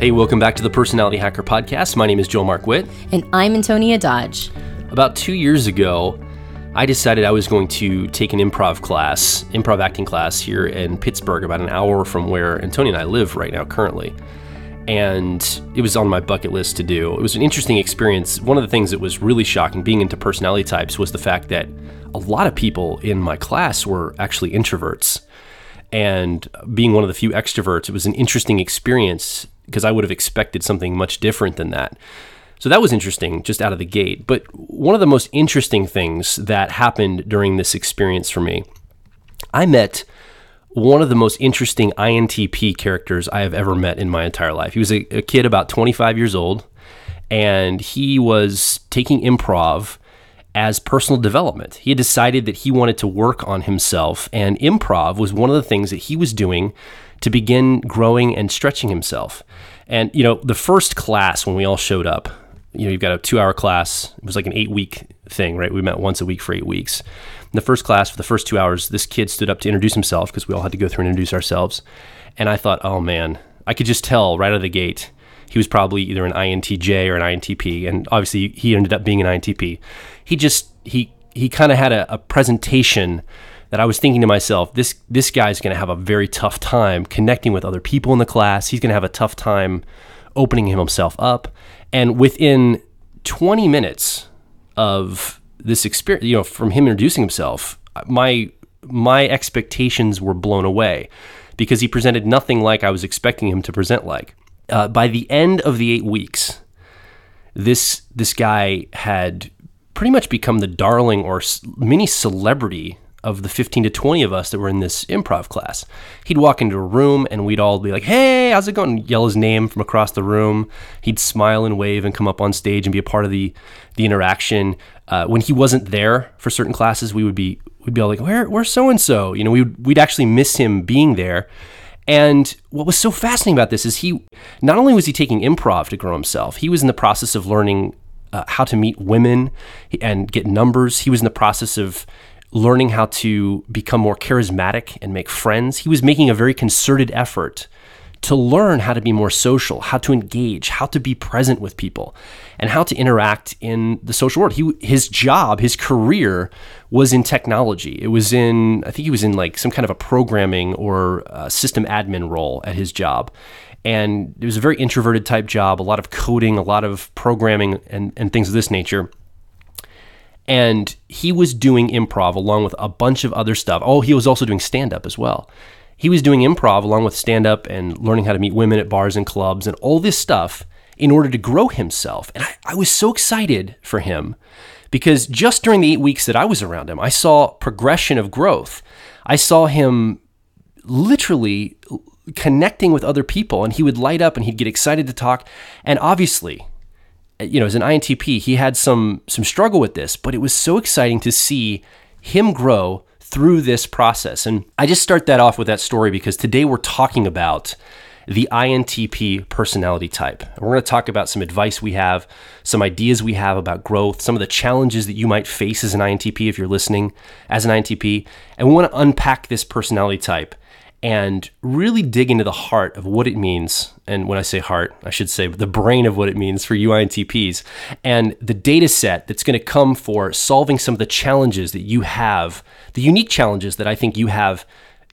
Hey, welcome back to the Personality Hacker Podcast. My name is Joel Mark Witt. And I'm Antonia Dodge. About two years ago, I decided I was going to take an improv class, improv acting class here in Pittsburgh, about an hour from where Antonia and I live right now currently. And it was on my bucket list to do. It was an interesting experience. One of the things that was really shocking being into personality types was the fact that a lot of people in my class were actually introverts. And being one of the few extroverts, it was an interesting experience because I would have expected something much different than that. So that was interesting just out of the gate. But one of the most interesting things that happened during this experience for me, I met one of the most interesting INTP characters I have ever met in my entire life. He was a, a kid about 25 years old, and he was taking improv as personal development. He had decided that he wanted to work on himself, and improv was one of the things that he was doing to begin growing and stretching himself. And, you know, the first class when we all showed up, you know, you've got a two hour class. It was like an eight week thing, right? We met once a week for eight weeks. In the first class, for the first two hours, this kid stood up to introduce himself because we all had to go through and introduce ourselves. And I thought, oh man, I could just tell right out of the gate he was probably either an INTJ or an INTP. And obviously, he ended up being an INTP. He just, he, he kind of had a, a presentation that I was thinking to myself, this this guy's going to have a very tough time connecting with other people in the class. He's going to have a tough time opening himself up. And within 20 minutes of this experience, you know, from him introducing himself, my my expectations were blown away because he presented nothing like I was expecting him to present like. Uh, by the end of the eight weeks, this this guy had pretty much become the darling or mini celebrity of the 15 to 20 of us that were in this improv class. He'd walk into a room and we'd all be like, hey, how's it going? And yell his name from across the room. He'd smile and wave and come up on stage and be a part of the, the interaction. Uh, when he wasn't there for certain classes, we would be, we'd be all like, where, where's so-and-so? You know, we would, we'd actually miss him being there. And what was so fascinating about this is he, not only was he taking improv to grow himself, he was in the process of learning uh, how to meet women and get numbers. He was in the process of learning how to become more charismatic and make friends. He was making a very concerted effort to learn how to be more social, how to engage, how to be present with people, and how to interact in the social world. He, his job, his career was in technology. It was in, I think he was in like some kind of a programming or uh, system admin role at his job. And it was a very introverted type job, a lot of coding, a lot of programming, and, and things of this nature and he was doing improv along with a bunch of other stuff. Oh, he was also doing stand up as well. He was doing improv along with stand up and learning how to meet women at bars and clubs and all this stuff in order to grow himself. And I, I was so excited for him because just during the eight weeks that I was around him, I saw progression of growth. I saw him literally connecting with other people and he would light up and he'd get excited to talk. And obviously, you know, as an INTP, he had some some struggle with this, but it was so exciting to see him grow through this process. And I just start that off with that story because today we're talking about the INTP personality type. We're going to talk about some advice we have, some ideas we have about growth, some of the challenges that you might face as an INTP if you're listening as an INTP. And we want to unpack this personality type and really dig into the heart of what it means. And when I say heart, I should say the brain of what it means for you INTPs and the data set that's going to come for solving some of the challenges that you have, the unique challenges that I think you have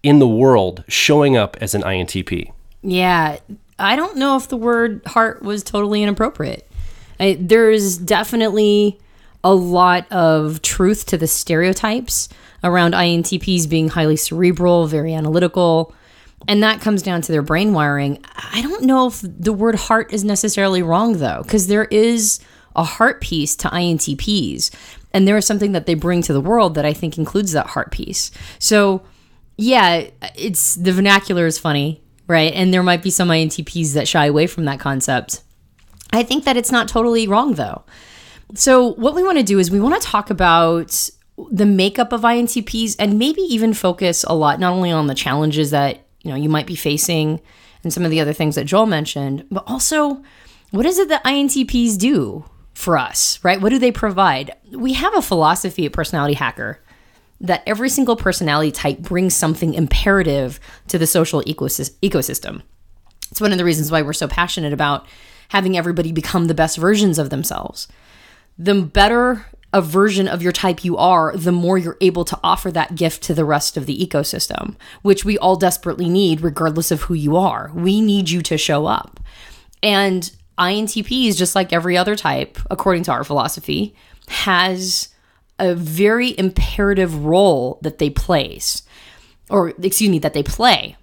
in the world showing up as an INTP. Yeah, I don't know if the word heart was totally inappropriate. I, there's definitely a lot of truth to the stereotypes around INTPs being highly cerebral, very analytical, and that comes down to their brain wiring. I don't know if the word heart is necessarily wrong though, because there is a heart piece to INTPs, and there is something that they bring to the world that I think includes that heart piece. So, yeah, it's the vernacular is funny, right? And there might be some INTPs that shy away from that concept. I think that it's not totally wrong though. So, what we want to do is we want to talk about the makeup of INTPs and maybe even focus a lot not only on the challenges that you know you might be facing and some of the other things that Joel mentioned, but also what is it that INTPs do for us, right? What do they provide? We have a philosophy at Personality Hacker that every single personality type brings something imperative to the social ecosystem. It's one of the reasons why we're so passionate about having everybody become the best versions of themselves. The better a version of your type you are, the more you're able to offer that gift to the rest of the ecosystem, which we all desperately need, regardless of who you are. We need you to show up. And INTPs, just like every other type, according to our philosophy, has a very imperative role that they place, or excuse me, that they play.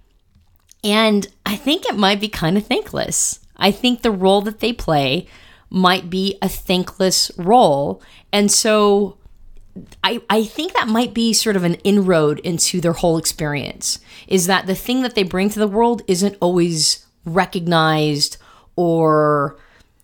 And I think it might be kind of thankless. I think the role that they play might be a thankless role. And so I, I think that might be sort of an inroad into their whole experience is that the thing that they bring to the world isn't always recognized or,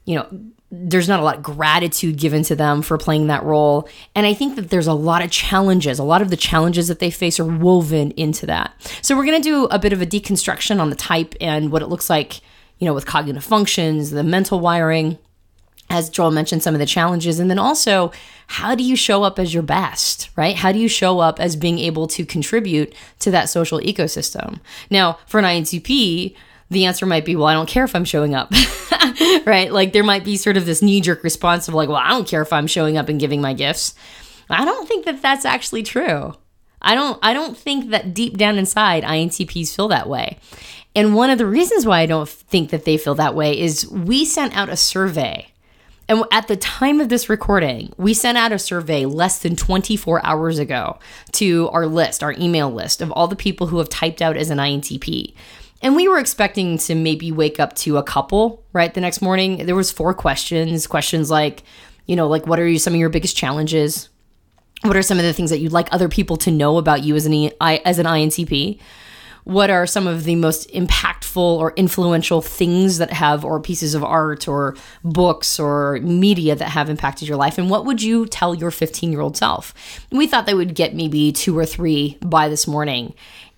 you know, there's not a lot of gratitude given to them for playing that role. And I think that there's a lot of challenges. A lot of the challenges that they face are woven into that. So we're going to do a bit of a deconstruction on the type and what it looks like, you know, with cognitive functions, the mental wiring, as Joel mentioned, some of the challenges. And then also, how do you show up as your best, right? How do you show up as being able to contribute to that social ecosystem? Now, for an INTP, the answer might be, well, I don't care if I'm showing up, right? Like there might be sort of this knee jerk response of like, well, I don't care if I'm showing up and giving my gifts. I don't think that that's actually true. I don't I don't think that deep down inside INTPs feel that way. And one of the reasons why I don't think that they feel that way is we sent out a survey and at the time of this recording, we sent out a survey less than 24 hours ago to our list, our email list of all the people who have typed out as an INTP. And we were expecting to maybe wake up to a couple, right? The next morning, there was four questions, questions like, you know, like what are you, some of your biggest challenges? What are some of the things that you'd like other people to know about you as an as an INTP? What are some of the most impactful or influential things that have or pieces of art or books or media that have impacted your life and what would you tell your 15 year old self we thought they would get maybe two or three by this morning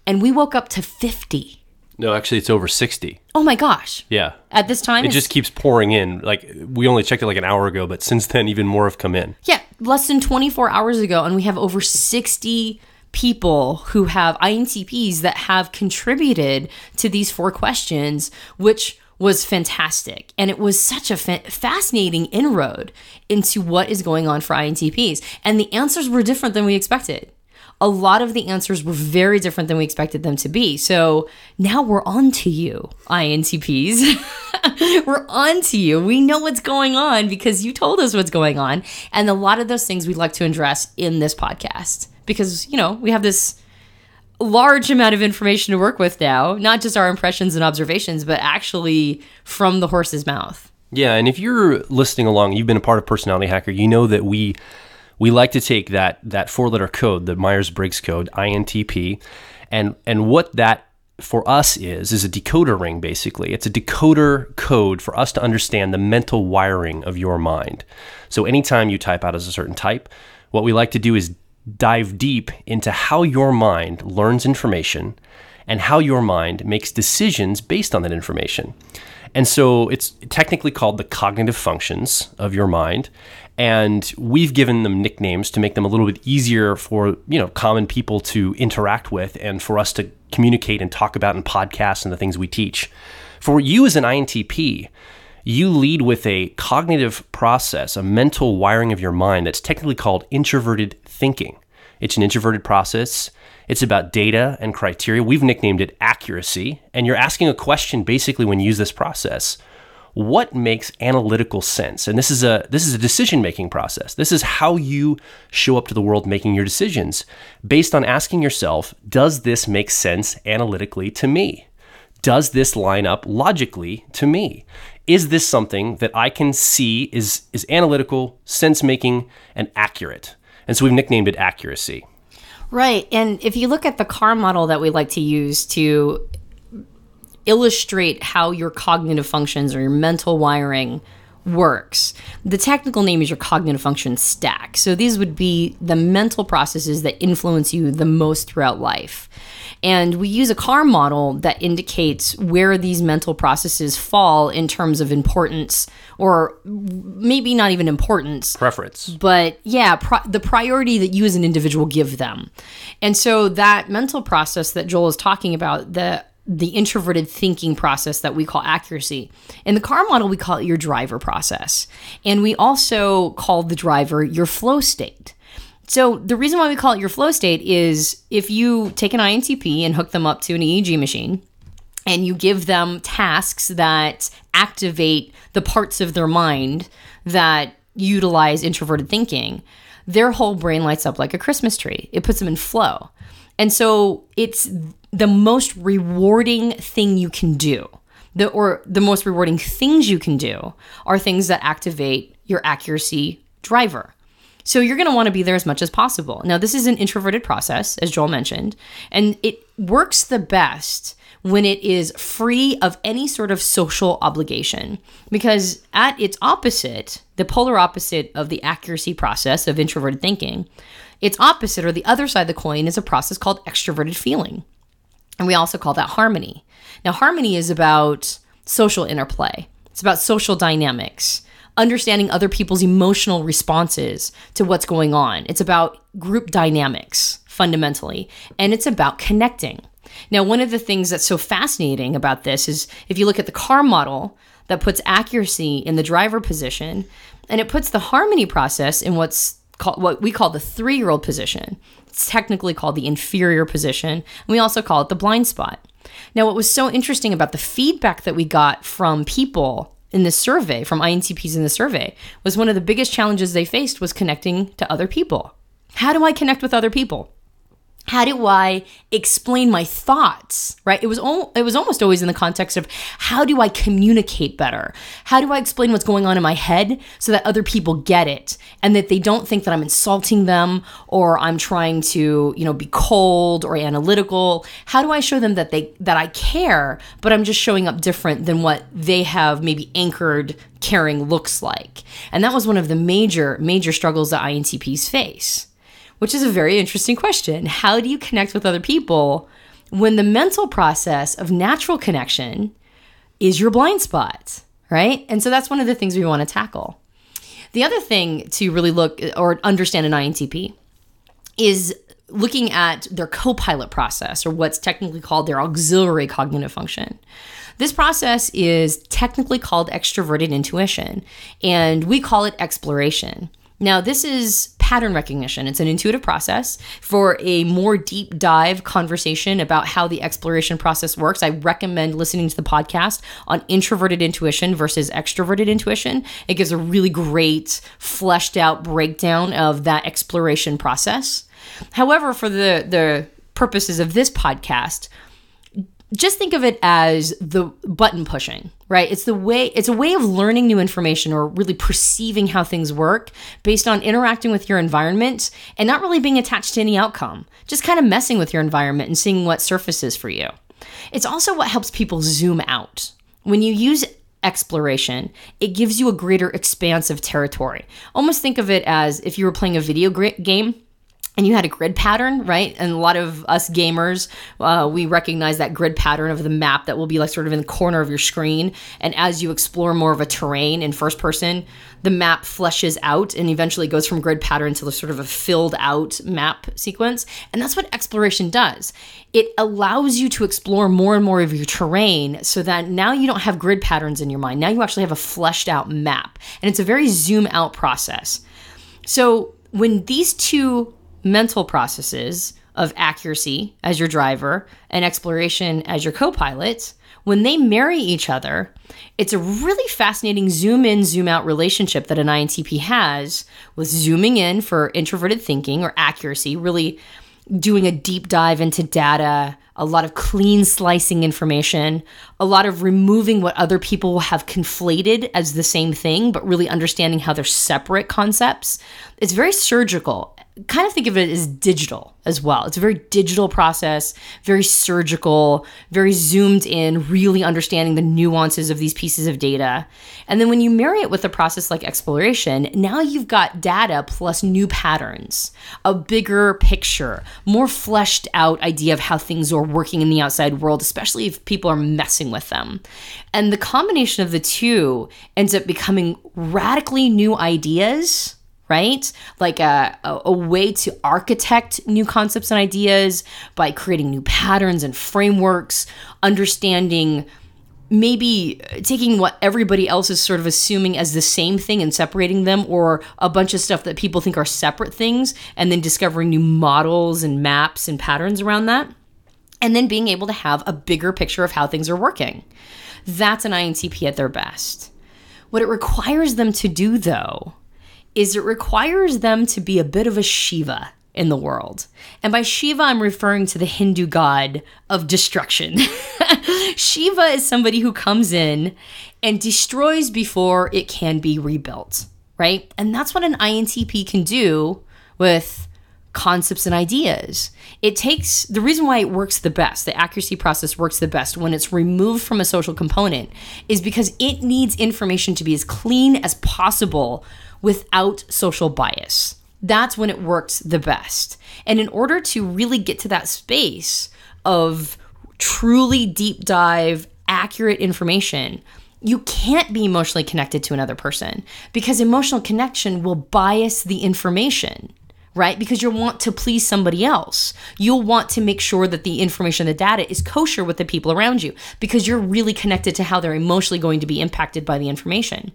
and we woke up to 50 no, actually, it's over 60. Oh my gosh. Yeah. At this time, it just keeps pouring in. Like, we only checked it like an hour ago, but since then, even more have come in. Yeah, less than 24 hours ago, and we have over 60 people who have INTPs that have contributed to these four questions, which was fantastic. And it was such a fa- fascinating inroad into what is going on for INTPs. And the answers were different than we expected. A lot of the answers were very different than we expected them to be. So now we're on to you, INTPs. we're on to you. We know what's going on because you told us what's going on. And a lot of those things we'd like to address in this podcast because, you know, we have this large amount of information to work with now, not just our impressions and observations, but actually from the horse's mouth. Yeah, and if you're listening along, you've been a part of Personality Hacker, you know that we we like to take that that four letter code, the Myers Briggs code, INTP, and and what that for us is is a decoder ring basically. It's a decoder code for us to understand the mental wiring of your mind. So anytime you type out as a certain type, what we like to do is dive deep into how your mind learns information and how your mind makes decisions based on that information. And so it's technically called the cognitive functions of your mind. And we've given them nicknames to make them a little bit easier for, you know, common people to interact with and for us to communicate and talk about in podcasts and the things we teach. For you as an INTP, you lead with a cognitive process, a mental wiring of your mind that's technically called introverted thinking. It's an introverted process. It's about data and criteria. We've nicknamed it accuracy. And you're asking a question basically when you use this process. What makes analytical sense? And this is a this is a decision-making process. This is how you show up to the world making your decisions based on asking yourself, does this make sense analytically to me? Does this line up logically to me? is this something that I can see is is analytical, sense making, and accurate? And so we've nicknamed it accuracy. Right. And if you look at the CAR model that we like to use to illustrate how your cognitive functions or your mental wiring works. The technical name is your cognitive function stack. So these would be the mental processes that influence you the most throughout life. And we use a CAR model that indicates where these mental processes fall in terms of importance, or maybe not even importance. Preference. But yeah, pri- the priority that you as an individual give them. And so that mental process that Joel is talking about, the the introverted thinking process that we call accuracy. In the car model, we call it your driver process. And we also call the driver your flow state. So the reason why we call it your flow state is if you take an INTP and hook them up to an EEG machine and you give them tasks that activate the parts of their mind that utilize introverted thinking, their whole brain lights up like a Christmas tree. It puts them in flow. And so it's the most rewarding thing you can do. The, or the most rewarding things you can do are things that activate your accuracy driver. So you're going to want to be there as much as possible. Now, this is an introverted process, as Joel mentioned, and it works the best when it is free of any sort of social obligation. Because at its opposite, the polar opposite of the accuracy process of introverted thinking, its opposite or the other side of the coin is a process called extroverted feeling. And we also call that harmony. Now, harmony is about social interplay, it's about social dynamics understanding other people's emotional responses to what's going on. It's about group dynamics fundamentally, and it's about connecting. Now, one of the things that's so fascinating about this is if you look at the car model that puts accuracy in the driver position and it puts the harmony process in what's called what we call the 3-year-old position. It's technically called the inferior position, and we also call it the blind spot. Now, what was so interesting about the feedback that we got from people in this survey from INTPs in the survey was one of the biggest challenges they faced was connecting to other people. How do I connect with other people? How do I explain my thoughts? Right? It was al- it was almost always in the context of how do I communicate better? How do I explain what's going on in my head so that other people get it and that they don't think that I'm insulting them or I'm trying to, you know, be cold or analytical? How do I show them that they that I care, but I'm just showing up different than what they have maybe anchored caring looks like? And that was one of the major major struggles that INTPs face which is a very interesting question. How do you connect with other people when the mental process of natural connection is your blind spot, right? And so that's one of the things we want to tackle. The other thing to really look or understand an INTP is looking at their co pilot process or what's technically called their auxiliary cognitive function. This process is technically called extroverted intuition, and we call it exploration. Now, this is pattern recognition. It's an intuitive process. For a more deep dive conversation about how the exploration process works, I recommend listening to the podcast on introverted intuition versus extroverted intuition. It gives a really great, fleshed out breakdown of that exploration process. However, for the, the purposes of this podcast, just think of it as the button pushing, right? It's the way it's a way of learning new information or really perceiving how things work based on interacting with your environment and not really being attached to any outcome. Just kind of messing with your environment and seeing what surfaces for you. It's also what helps people zoom out. When you use exploration, it gives you a greater expanse of territory. Almost think of it as if you were playing a video game and you had a grid pattern, right? And a lot of us gamers, uh, we recognize that grid pattern of the map that will be like sort of in the corner of your screen. And as you explore more of a terrain in first person, the map fleshes out and eventually goes from grid pattern to the sort of a filled out map sequence. And that's what exploration does. It allows you to explore more and more of your terrain so that now you don't have grid patterns in your mind. Now you actually have a fleshed out map. And it's a very zoom out process. So when these two mental processes of accuracy as your driver and exploration as your co pilot, when they marry each other, it's a really fascinating zoom in, zoom out relationship that an INTP has with zooming in for introverted thinking or accuracy, really doing a deep dive into data, a lot of clean slicing information, a lot of removing what other people have conflated as the same thing, but really understanding how they're separate concepts. It's very surgical kind of think of it as digital as well. It's a very digital process, very surgical, very zoomed in, really understanding the nuances of these pieces of data. And then when you marry it with a process like exploration, now you've got data plus new patterns, a bigger picture, more fleshed out idea of how things are working in the outside world, especially if people are messing with them. And the combination of the two ends up becoming radically new ideas right? Like a, a, a, way to architect new concepts and ideas by creating new patterns and frameworks, understanding maybe taking what everybody else is sort of assuming as the same thing and separating them, or a bunch of stuff that people think are separate things, and then discovering new models and maps and patterns around that. And then being able to have a bigger picture of how things are working. That's an INTP at their best. What it requires them to do, though, is it requires them to be a bit of a Shiva in the world. And by Shiva, I'm referring to the Hindu god of destruction. Shiva is somebody who comes in and destroys before it can be rebuilt, right? And that's what an INTP can do with concepts and ideas. It takes the reason why it works the best, the accuracy process works the best when it's removed from a social component, is because it needs information to be as clean as possible without social bias. That's when it works the best. And in order to really get to that space of truly deep dive, accurate information, you can't be emotionally connected to another person because emotional connection will bias the information right? Because you'll want to please somebody else. You'll want to make sure that the information, the data is kosher with the people around you because you're really connected to how they're emotionally going to be impacted by the information.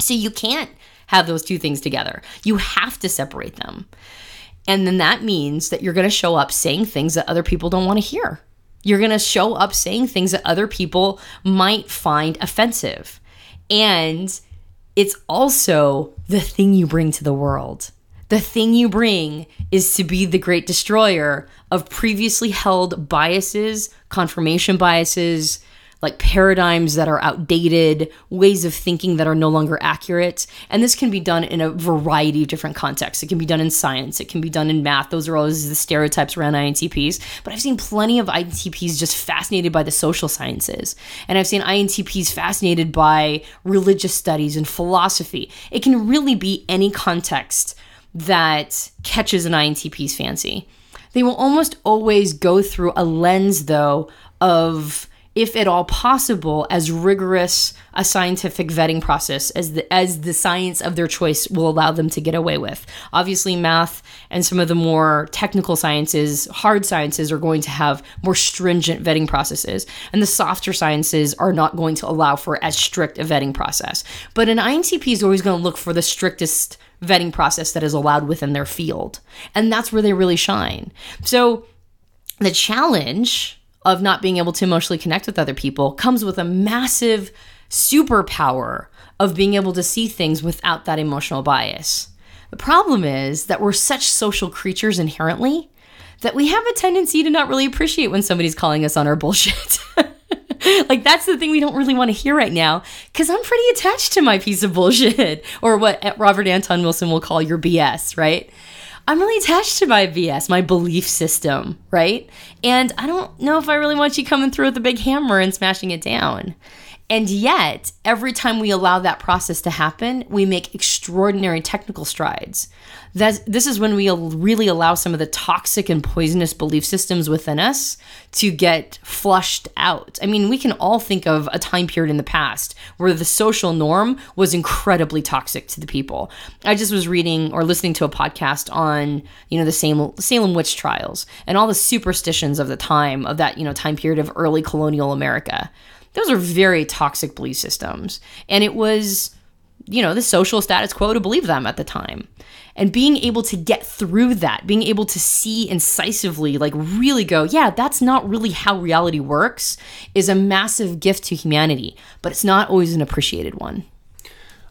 So you can't have those two things together. You have to separate them. And then that means that you're going to show up saying things that other people don't want to hear. You're going to show up saying things that other people might find offensive. And it's also the thing you bring to the world. The thing you bring is to be the great destroyer of previously held biases, confirmation biases, like paradigms that are outdated, ways of thinking that are no longer accurate. And this can be done in a variety of different contexts. It can be done in science, it can be done in math. Those are always the stereotypes around INTPs. But I've seen plenty of INTPs just fascinated by the social sciences. And I've seen INTPs fascinated by religious studies and philosophy. It can really be any context that catches an INTP's fancy. They will almost always go through a lens, though, of if at all possible, as rigorous a scientific vetting process as the as the science of their choice will allow them to get away with. Obviously, math and some of the more technical sciences, hard sciences, are going to have more stringent vetting processes, and the softer sciences are not going to allow for as strict a vetting process. But an INTP is always going to look for the strictest vetting process that is allowed within their field, and that's where they really shine. So the challenge of not being able to emotionally connect with other people comes with a massive superpower of being able to see things without that emotional bias. The problem is that we're such social creatures inherently that we have a tendency to not really appreciate when somebody's calling us on our bullshit. like that's the thing we don't really want to hear right now because I'm pretty attached to my piece of bullshit or what Robert Anton Wilson will call your BS, right? I'm really attached to my BS, my belief system, right? And I don't know if I really want you coming through with a big hammer and smashing it down. And yet, every time we allow that process to happen, we make extraordinary technical strides. That's, this is when we really allow some of the toxic and poisonous belief systems within us to get flushed out. I mean, we can all think of a time period in the past where the social norm was incredibly toxic to the people. I just was reading or listening to a podcast on, you know, the Salem, Salem witch trials and all the superstitions of the time of that, you know, time period of early colonial America those are very toxic belief systems. And it was, you know, the social status quo to believe them at the time. And being able to get through that, being able to see incisively, like really go, yeah, that's not really how reality works, is a massive gift to humanity, but it's not always an appreciated one.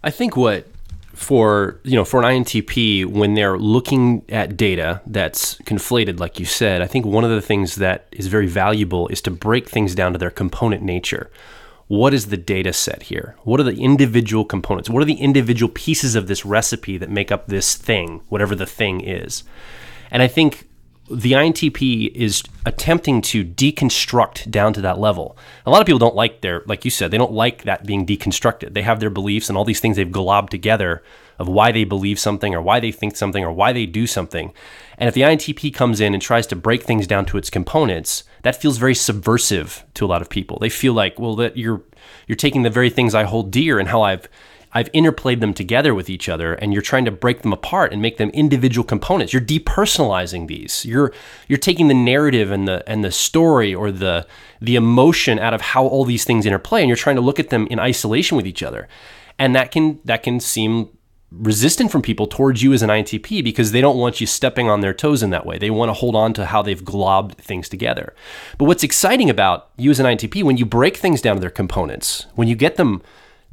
I think what for you know for an INTP when they're looking at data that's conflated like you said I think one of the things that is very valuable is to break things down to their component nature what is the data set here what are the individual components what are the individual pieces of this recipe that make up this thing whatever the thing is and I think the INTP is attempting to deconstruct down to that level. A lot of people don't like their, like you said, they don't like that being deconstructed. They have their beliefs and all these things they've globbed together of why they believe something or why they think something or why they do something. And if the INTP comes in and tries to break things down to its components, that feels very subversive to a lot of people. They feel like, well, that you're you're taking the very things I hold dear and how I've I've interplayed them together with each other and you're trying to break them apart and make them individual components. You're depersonalizing these. You're you're taking the narrative and the and the story or the the emotion out of how all these things interplay and you're trying to look at them in isolation with each other. And that can that can seem resistant from people towards you as an INTP because they don't want you stepping on their toes in that way. They want to hold on to how they've globbed things together. But what's exciting about you as an INTP when you break things down to their components, when you get them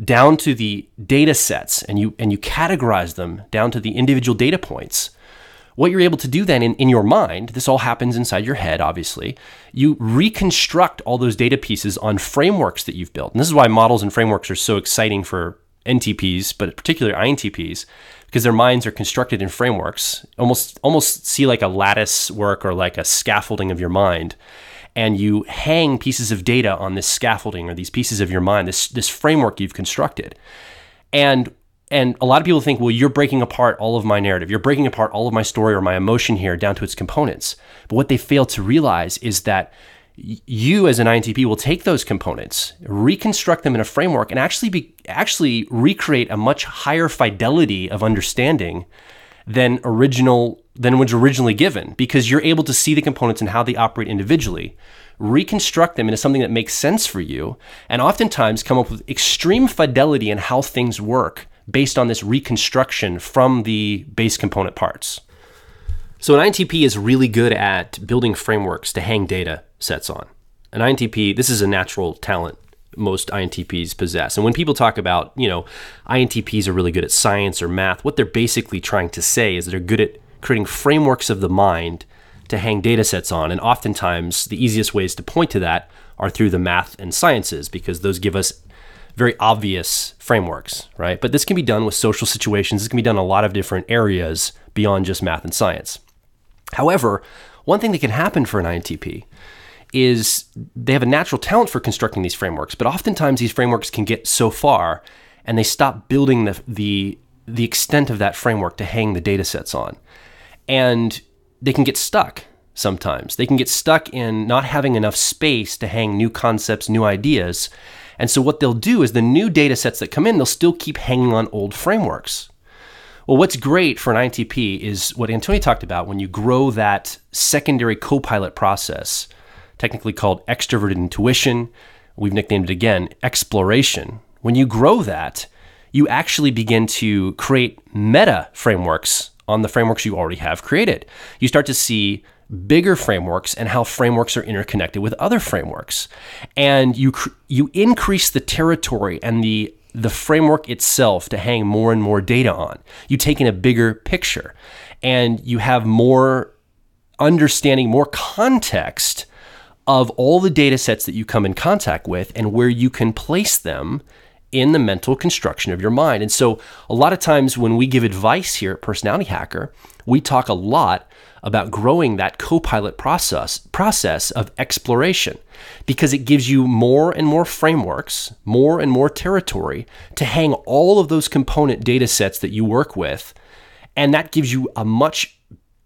down to the data sets and you and you categorize them down to the individual data points, what you're able to do then in, in your mind, this all happens inside your head, obviously, you reconstruct all those data pieces on frameworks that you've built. And this is why models and frameworks are so exciting for NTPs, but particularly INTPs, because their minds are constructed in frameworks, almost almost see like a lattice work or like a scaffolding of your mind. And you hang pieces of data on this scaffolding or these pieces of your mind, this this framework you've constructed. And and a lot of people think, well, you're breaking apart all of my narrative. You're breaking apart all of my story or my emotion here down to its components. But what they fail to realize is that you as an INTP will take those components, reconstruct them in a framework, and actually be actually recreate a much higher fidelity of understanding than original than was originally given because you're able to see the components and how they operate individually. Reconstruct them into something that makes sense for you and oftentimes come up with extreme fidelity in how things work based on this reconstruction from the base component parts. So an INTP is really good at building frameworks to hang data sets on. An INTP, this is a natural talent most INTPs possess. And when people talk about, you know, INTPs are really good at science or math, what they're basically trying to say is they're good at creating frameworks of the mind to hang data sets on. And oftentimes, the easiest ways to point to that are through the math and sciences because those give us very obvious frameworks, right? But this can be done with social situations. This can be done in a lot of different areas beyond just math and science. However, one thing that can happen for an INTP is they have a natural talent for constructing these frameworks, but oftentimes these frameworks can get so far and they stop building the the the extent of that framework to hang the data sets on. And they can get stuck sometimes. They can get stuck in not having enough space to hang new concepts, new ideas. And so what they'll do is the new data sets that come in, they'll still keep hanging on old frameworks. Well, what's great for an INTP is what Antonia talked about when you grow that secondary co-pilot process, technically called extroverted intuition. We've nicknamed it again exploration. When you grow that, you actually begin to create meta frameworks on the frameworks you already have created. You start to see bigger frameworks and how frameworks are interconnected with other frameworks. And you you increase the territory and the the framework itself to hang more and more data on. You take in a bigger picture and you have more understanding, more context of all the data sets that you come in contact with and where you can place them in the mental construction of your mind. And so, a lot of times when we give advice here at Personality Hacker, we talk a lot about growing that co-pilot process process of exploration because it gives you more and more frameworks, more and more territory to hang all of those component data sets that you work with and that gives you a much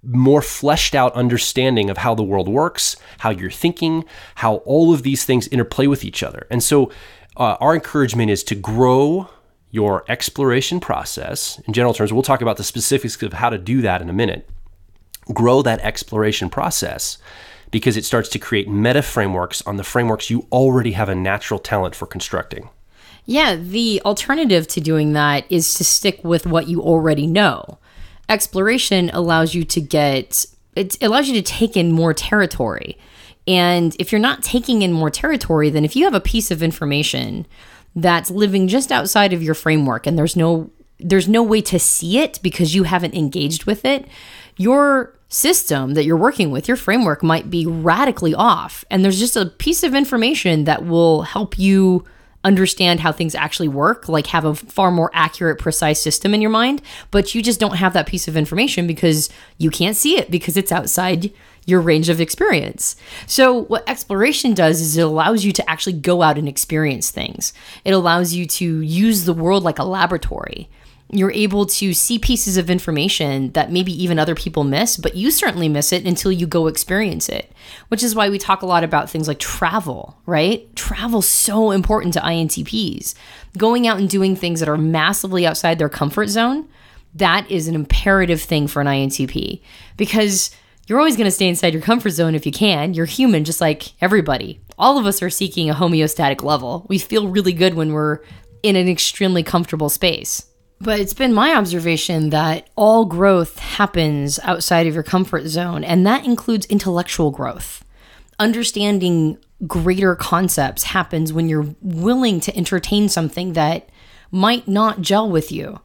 more fleshed out understanding of how the world works, how you're thinking, how all of these things interplay with each other. And so uh, our encouragement is to grow your exploration process. In general terms, we'll talk about the specifics of how to do that in a minute. Grow that exploration process because it starts to create meta frameworks on the frameworks you already have a natural talent for constructing. Yeah, the alternative to doing that is to stick with what you already know. Exploration allows you to get, it allows you to take in more territory. And if you're not taking in more territory, then if you have a piece of information that's living just outside of your framework and there's no there's no way to see it because you haven't engaged with it, your system that you're working with, your framework might be radically off. And there's just a piece of information that will help you understand how things actually work, like have a far more accurate, precise system in your mind, but you just don't have that piece of information because you can't see it because it's outside your range of experience. So, what exploration does is it allows you to actually go out and experience things. It allows you to use the world like a laboratory. You're able to see pieces of information that maybe even other people miss, but you certainly miss it until you go experience it. Which is why we talk a lot about things like travel, right? Travel's so important to INTPs. Going out and doing things that are massively outside their comfort zone, that is an imperative thing for an INTP because you're always going to stay inside your comfort zone if you can. You're human just like everybody. All of us are seeking a homeostatic level. We feel really good when we're in an extremely comfortable space. But it's been my observation that all growth happens outside of your comfort zone, and that includes intellectual growth. Understanding greater concepts happens when you're willing to entertain something that might not gel with you.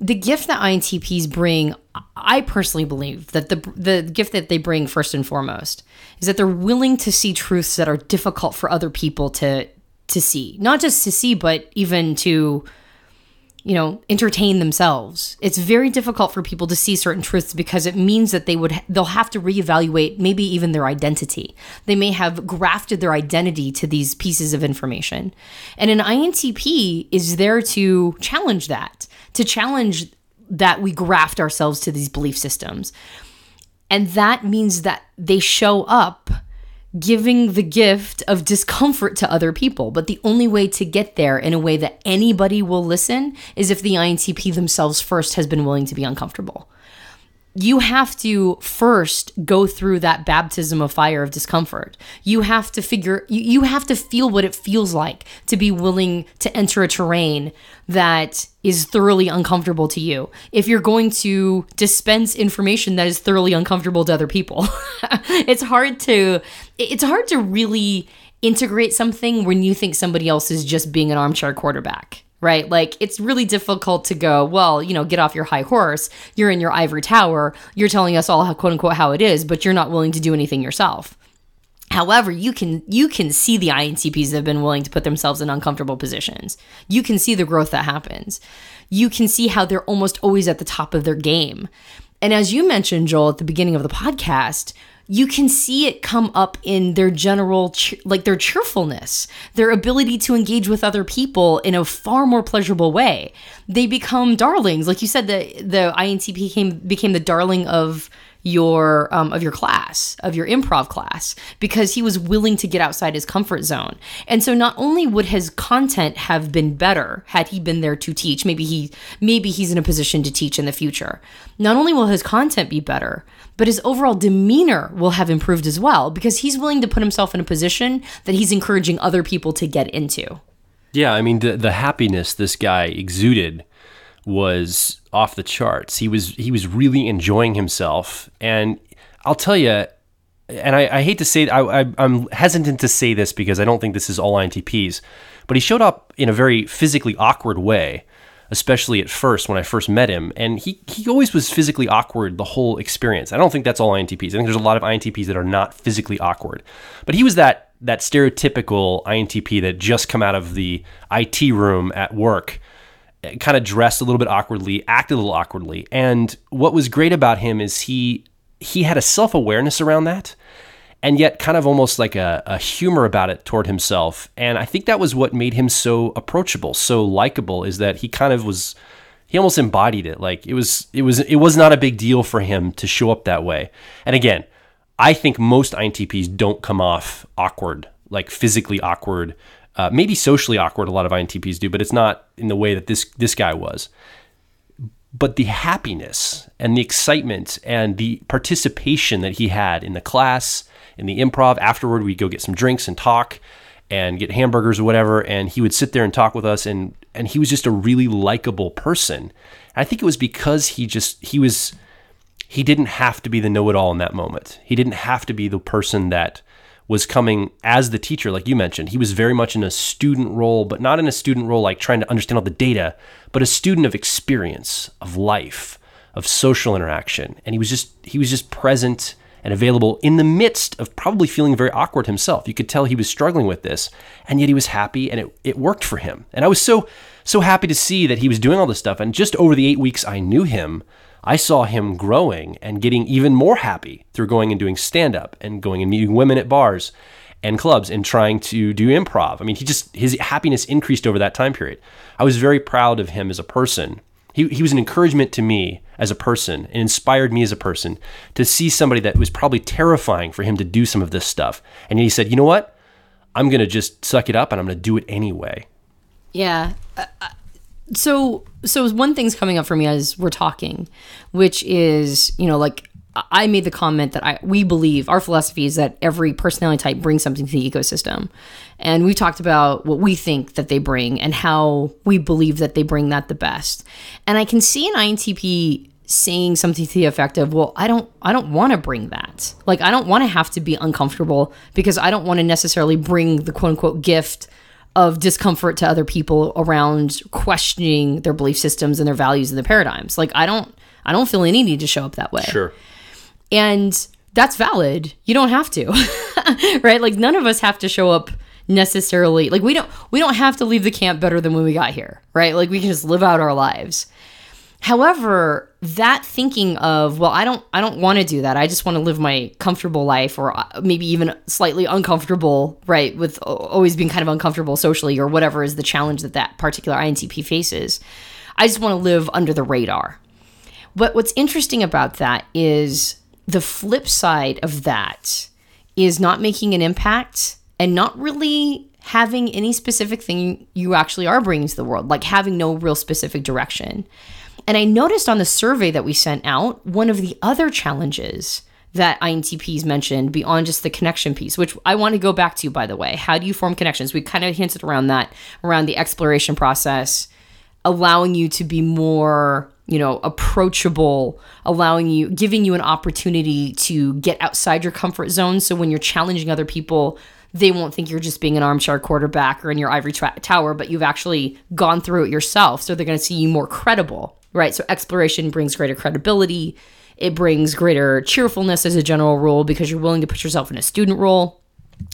The gift that INTPs bring, I personally believe that the the gift that they bring first and foremost is that they're willing to see truths that are difficult for other people to to see. Not just to see, but even to you know entertain themselves. It's very difficult for people to see certain truths because it means that they would they'll have to reevaluate maybe even their identity. They may have grafted their identity to these pieces of information. And an intp is there to challenge that to challenge that we graft ourselves to these belief systems. And that means that they show up giving the gift of discomfort to other people. But the only way to get there in a way that anybody will listen is if the INTP themselves first has been willing to be uncomfortable you have to first go through that baptism of fire of discomfort. You have to figure, you, have to feel what it feels like to be willing to enter a terrain that is thoroughly uncomfortable to you. If you're going to dispense information that is thoroughly uncomfortable to other people, it's hard to, it's hard to really integrate something when you think somebody else is just being an armchair quarterback right? Like it's really difficult to go, well, you know, get off your high horse. You're in your ivory tower. You're telling us all how, quote unquote how it is, but you're not willing to do anything yourself. However, you can you can see the INTPs that have been willing to put themselves in uncomfortable positions. You can see the growth that happens. You can see how they're almost always at the top of their game. And as you mentioned, Joel, at the beginning of the podcast, you can see it come up in their general like their cheerfulness their ability to engage with other people in a far more pleasurable way. They become darlings. Like you said the the intp became became the darling of your um, of your class of your improv class because he was willing to get outside his comfort zone. And so not only would his content have been better had he been there to teach maybe he maybe he's in a position to teach in the future. Not only will his content be better but his overall demeanor will have improved as well because he's willing to put himself in a position that he's encouraging other people to get into. Yeah i mean the, the happiness this guy exuded was off the charts. He was he was really enjoying himself, and I'll tell you, and I, I hate to say, I, I, I'm hesitant to say this because I don't think this is all INTPs, but he showed up in a very physically awkward way, especially at first when I first met him, and he he always was physically awkward the whole experience. I don't think that's all INTPs. I think there's a lot of INTPs that are not physically awkward, but he was that that stereotypical INTP that just come out of the IT room at work kind of dressed a little bit awkwardly, acted a little awkwardly. And what was great about him is he he had a self awareness around that, and yet kind of almost like a, a humor about it toward himself. And I think that was what made him so approachable, so likable, is that he kind of was he almost embodied it. Like it was it was it was not a big deal for him to show up that way. And again, I think most INTPs don't come off awkward, like physically awkward uh, maybe socially awkward, a lot of INTPs do, but it's not in the way that this this guy was. But the happiness and the excitement and the participation that he had in the class, in the improv. Afterward, we'd go get some drinks and talk and get hamburgers or whatever, and he would sit there and talk with us, and and he was just a really likable person. I think it was because he just he was he didn't have to be the know-it-all in that moment. He didn't have to be the person that was coming as the teacher, like you mentioned. He was very much in a student role, but not in a student role like trying to understand all the data, but a student of experience, of life, of social interaction. And he was just he was just present and available in the midst of probably feeling very awkward himself. You could tell he was struggling with this, and yet he was happy and it, it worked for him. And I was so so happy to see that he was doing all this stuff. And just over the eight weeks I knew him, I saw him growing and getting even more happy through going and doing stand up and going and meeting women at bars and clubs and trying to do improv. I mean, he just his happiness increased over that time period. I was very proud of him as a person He, he was an encouragement to me as a person and inspired me as a person to see somebody that was probably terrifying for him to do some of this stuff. And he said, you know what? I'm going to just suck it up and I'm going to do it anyway. Yeah. Uh, uh, so so one thing's coming up for me as we're talking, which is, you know, like I made the comment that I we believe our philosophy is that every personality type brings something to the ecosystem. And we talked about what we think that they bring and how we believe that they bring that the best. And I can see an INTP saying something to the effect of, "Well, I don't I don't want to bring that. Like I don't want to have to be uncomfortable because I don't want to necessarily bring the quote unquote gift of discomfort to other people around questioning their belief systems and their values and their paradigms. Like I don't I don't feel any need to show up that way. Sure. And that's valid. You don't have to. right? Like none of us have to show up necessarily like we don't we don't have to leave the camp better than when we got here, right? Like we can just live out our lives. However, that thinking of, well, I don't I don't want to do that. I just want to live my comfortable life or uh, maybe even slightly uncomfortable, right? With always being kind of uncomfortable socially or whatever is the challenge that that particular INTP faces. I just want to live under the radar. But what's interesting about that is the flip side of that is not making an impact and not really having any specific thing you actually are bringing to the world, like having no real specific direction. And I noticed on the survey that we sent out, one of the other challenges that INTPs mentioned beyond just the connection piece, which I want to go back to, you by the way. How do you form connections? We kind of hinted around that, around the exploration process, allowing you to be more, you know, approachable, allowing you, giving you an opportunity to get outside your comfort zone. So when you're challenging other people, they won't think you're just being an armchair quarterback or in your ivory tower, but you've actually gone through it yourself. So they're going to see you more credible right? So exploration brings greater credibility. It brings greater cheerfulness as a general rule because you're willing to put yourself in a student role.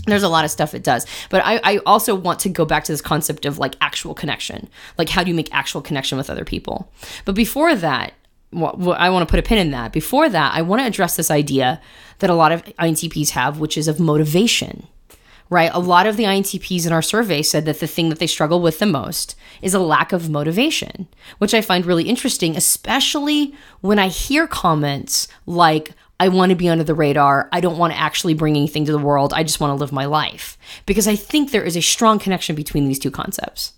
There's a lot of stuff it does. But I, I also want to go back to this concept of like actual connection. Like, how do you make actual connection with other people? But before that, well, I want to put a pin in that. Before that, I want to address this idea that a lot of INTPs have, which is of motivation right? A lot of the INTPs in our survey said that the thing that they struggle with the most is a lack of motivation, which I find really interesting, especially when I hear comments like, I want to be under the radar. I don't want to actually bring anything to the world. I just want to live my life. Because I think there is a strong connection between these two concepts.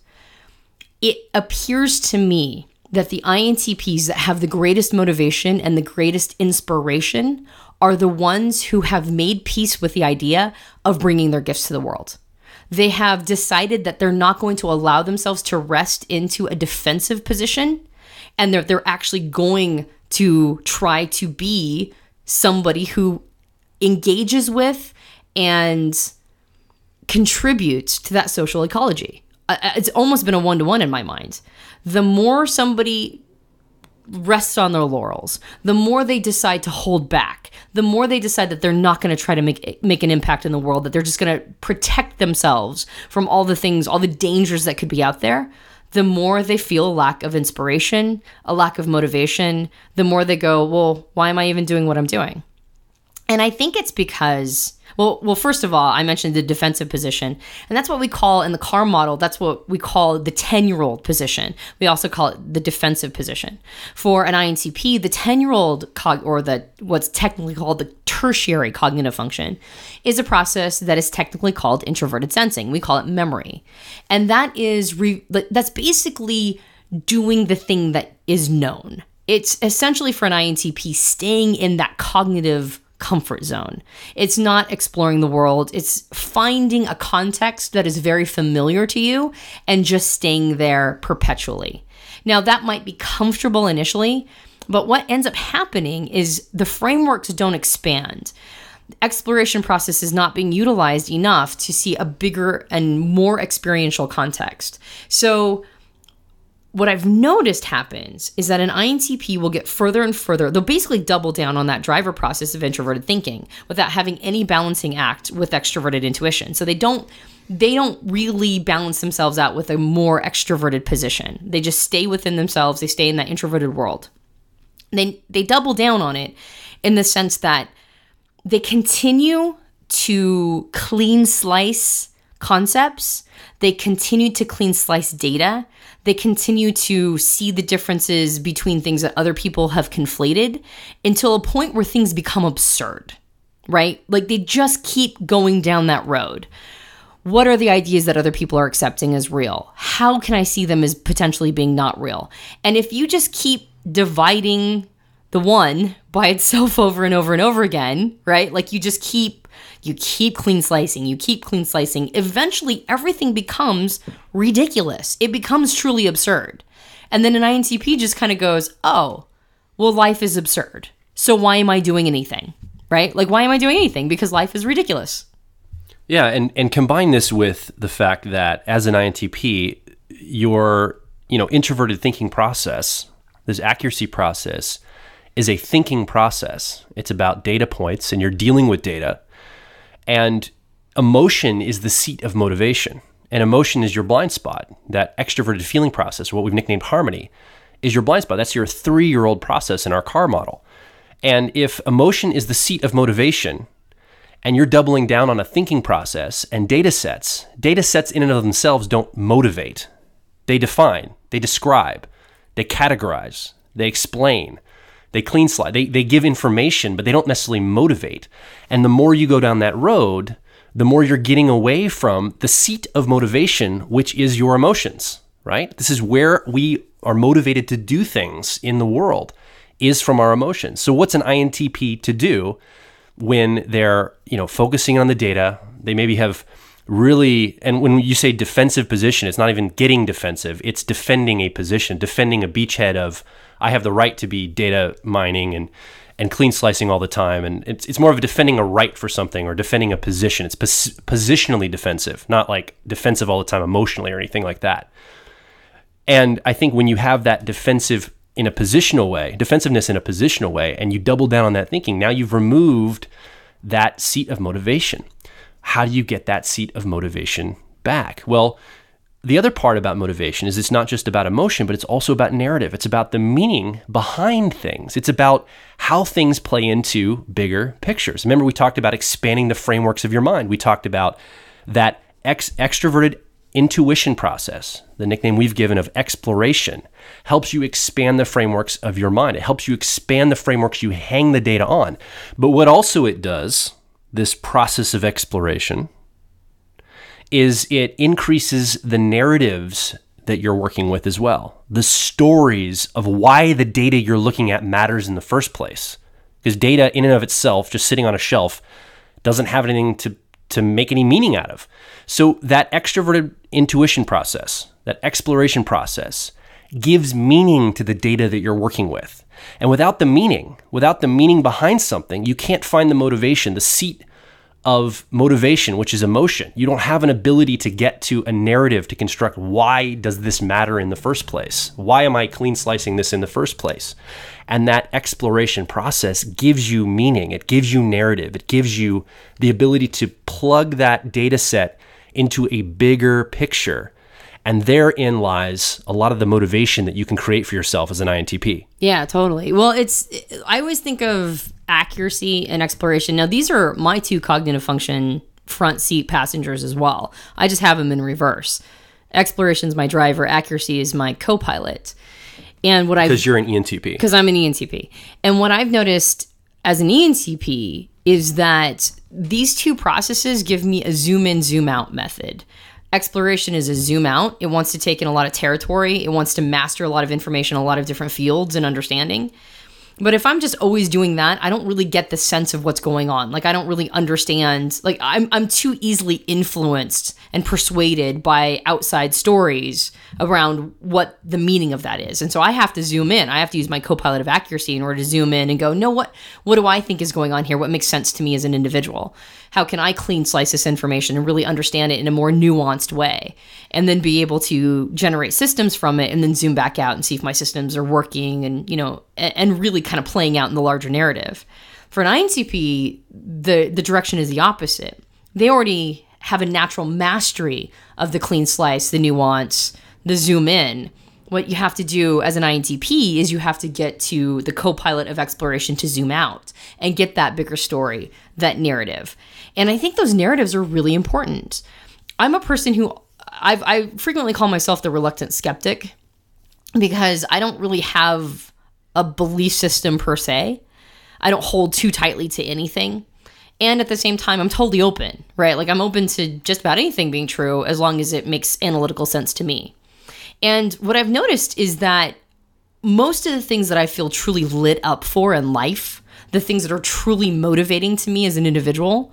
It appears to me that the INTPs that have the greatest motivation and the greatest inspiration are the ones who have made peace with the idea of bringing their gifts to the world. They have decided that they're not going to allow themselves to rest into a defensive position and they're, they're actually going to try to be somebody who engages with and contributes to that social ecology. Uh, uh, it's almost been a one to one in my mind. The more somebody rests on their laurels, the more they decide to hold back, the more they decide that they're not going to try to make make an impact in the world, that they're just going to protect themselves from all the things, all the dangers that could be out there, the more they feel a lack of inspiration, a lack of motivation, the more they go, "Well, why am I even doing what I'm doing?" And I think it's because well, well, first of all, I mentioned the defensive position, and that's what we call in the CAR model. That's what we call the ten-year-old position. We also call it the defensive position. For an INTP, the ten-year-old cog, or the what's technically called the tertiary cognitive function, is a process that is technically called introverted sensing. We call it memory, and that is re- that's basically doing the thing that is known. It's essentially for an INTP staying in that cognitive comfort zone. It's not exploring the world, it's finding a context that is very familiar to you and just staying there perpetually. Now, that might be comfortable initially, but what ends up happening is the frameworks don't expand. exploration process is not being utilized enough to see a bigger and more experiential context. So, what I've noticed happens is that an INTP will get further and further. They'll basically double down on that driver process of introverted thinking without having any balancing act with extroverted intuition. So they don't they don't really balance themselves out with a more extroverted position. They just stay within themselves. They stay in that introverted world. They they double down on it in the sense that they continue to clean slice concepts. They continue to clean slice data. They continue to see the differences between things that other people have conflated until a point where things become absurd, right? Like they just keep going down that road. What are the ideas that other people are accepting as real? How can I see them as potentially being not real? And if you just keep dividing the one by itself over and over and over again, right? Like you just keep you keep clean slicing, you keep clean slicing. Eventually everything becomes ridiculous. It becomes truly absurd. And then an INTP just kind of goes, "Oh, well life is absurd. So why am I doing anything?" Right? Like why am I doing anything? Because life is ridiculous. Yeah, and and combine this with the fact that as an INTP, your you know introverted thinking process, this accuracy process, is a thinking process. It's about data points, and you're dealing with data, and emotion is the seat of motivation, and emotion is your blind spot. That extroverted feeling process, what we've nicknamed harmony, is your blind spot. That's your three-year-old process in our car model. And if emotion is the seat of motivation, and you're doubling down on a thinking process and data sets, data sets in and of themselves don't motivate. They define, they describe, they categorize, they explain, they clean slide, they, they give information, but they don't necessarily motivate. And the more you go down that road, the more you're getting away from the seat of motivation, which is your emotions, right? This is where we are motivated to do things in the world, is from our emotions. So, what's an INTP to do? when they're you know focusing on the data they maybe have really and when you say defensive position it's not even getting defensive it's defending a position defending a beachhead of i have the right to be data mining and and clean slicing all the time and it's, it's more of defending a right for something or defending a position it's pos- positionally defensive not like defensive all the time emotionally or anything like that and i think when you have that defensive in a positional way, defensiveness in a positional way, and you double down on that thinking, now you've removed that seat of motivation. How do you get that seat of motivation back? Well, the other part about motivation is it's not just about emotion, but it's also about narrative. It's about the meaning behind things. It's about how things play into bigger pictures. Remember, we talked about expanding the frameworks of your mind. We talked about that ex- extroverted intuition process, the nickname we've given of exploration, helps you expand the frameworks of your mind. It helps you expand the frameworks you hang the data on. But what also it does, this process of exploration, is it increases the narratives that you're working with as well. The stories of why the data you're looking at matters in the first place. Because data in and of itself, just sitting on a shelf, doesn't have anything to to make any meaning out of. So that extroverted intuition process, that exploration process, gives meaning to the data that you're working with. And without the meaning, without the meaning behind something, you can't find the motivation, the seat of motivation, which is emotion. You don't have an ability to get to a narrative to construct why does this matter in the first place? Why am I clean slicing this in the first place? And that exploration process gives you meaning, it gives you narrative, it gives you the ability to plug that data set into a bigger picture. And therein lies a lot of the motivation that you can create for yourself as an INTP. Yeah, totally. Well, it's, I always think of accuracy and exploration. Now, these are my two cognitive function front seat passengers as well. I just have them in reverse. Exploration is my driver, accuracy is my co pilot. And what I because you're an ENTP because I'm an ENTP, and what I've noticed as an ENTP is that these two processes give me a zoom in, zoom out method. Exploration is a zoom out. It wants to take in a lot of territory. It wants to master a lot of information, a lot of different fields and understanding. But if I'm just always doing that, I don't really get the sense of what's going on. Like I don't really understand. Like I'm I'm too easily influenced and persuaded by outside stories around what the meaning of that is. And so I have to zoom in. I have to use my co-pilot of accuracy in order to zoom in and go, "No, what what do I think is going on here? What makes sense to me as an individual?" how can I clean slice this information and really understand it in a more nuanced way? And then be able to generate systems from it and then zoom back out and see if my systems are working and, you know, and really kind of playing out in the larger narrative. For an INTP, the, the direction is the opposite. They already have a natural mastery of the clean slice, the nuance, the zoom in what you have to do as an INTP is you have to get to the co pilot of exploration to zoom out and get that bigger story, that narrative. And I think those narratives are really important. I'm a person who I've, I frequently call myself the reluctant skeptic because I don't really have a belief system per se. I don't hold too tightly to anything. And at the same time, I'm totally open, right? Like I'm open to just about anything being true as long as it makes analytical sense to me. And what I've noticed is that most of the things that I feel truly lit up for in life, the things that are truly motivating to me as an individual,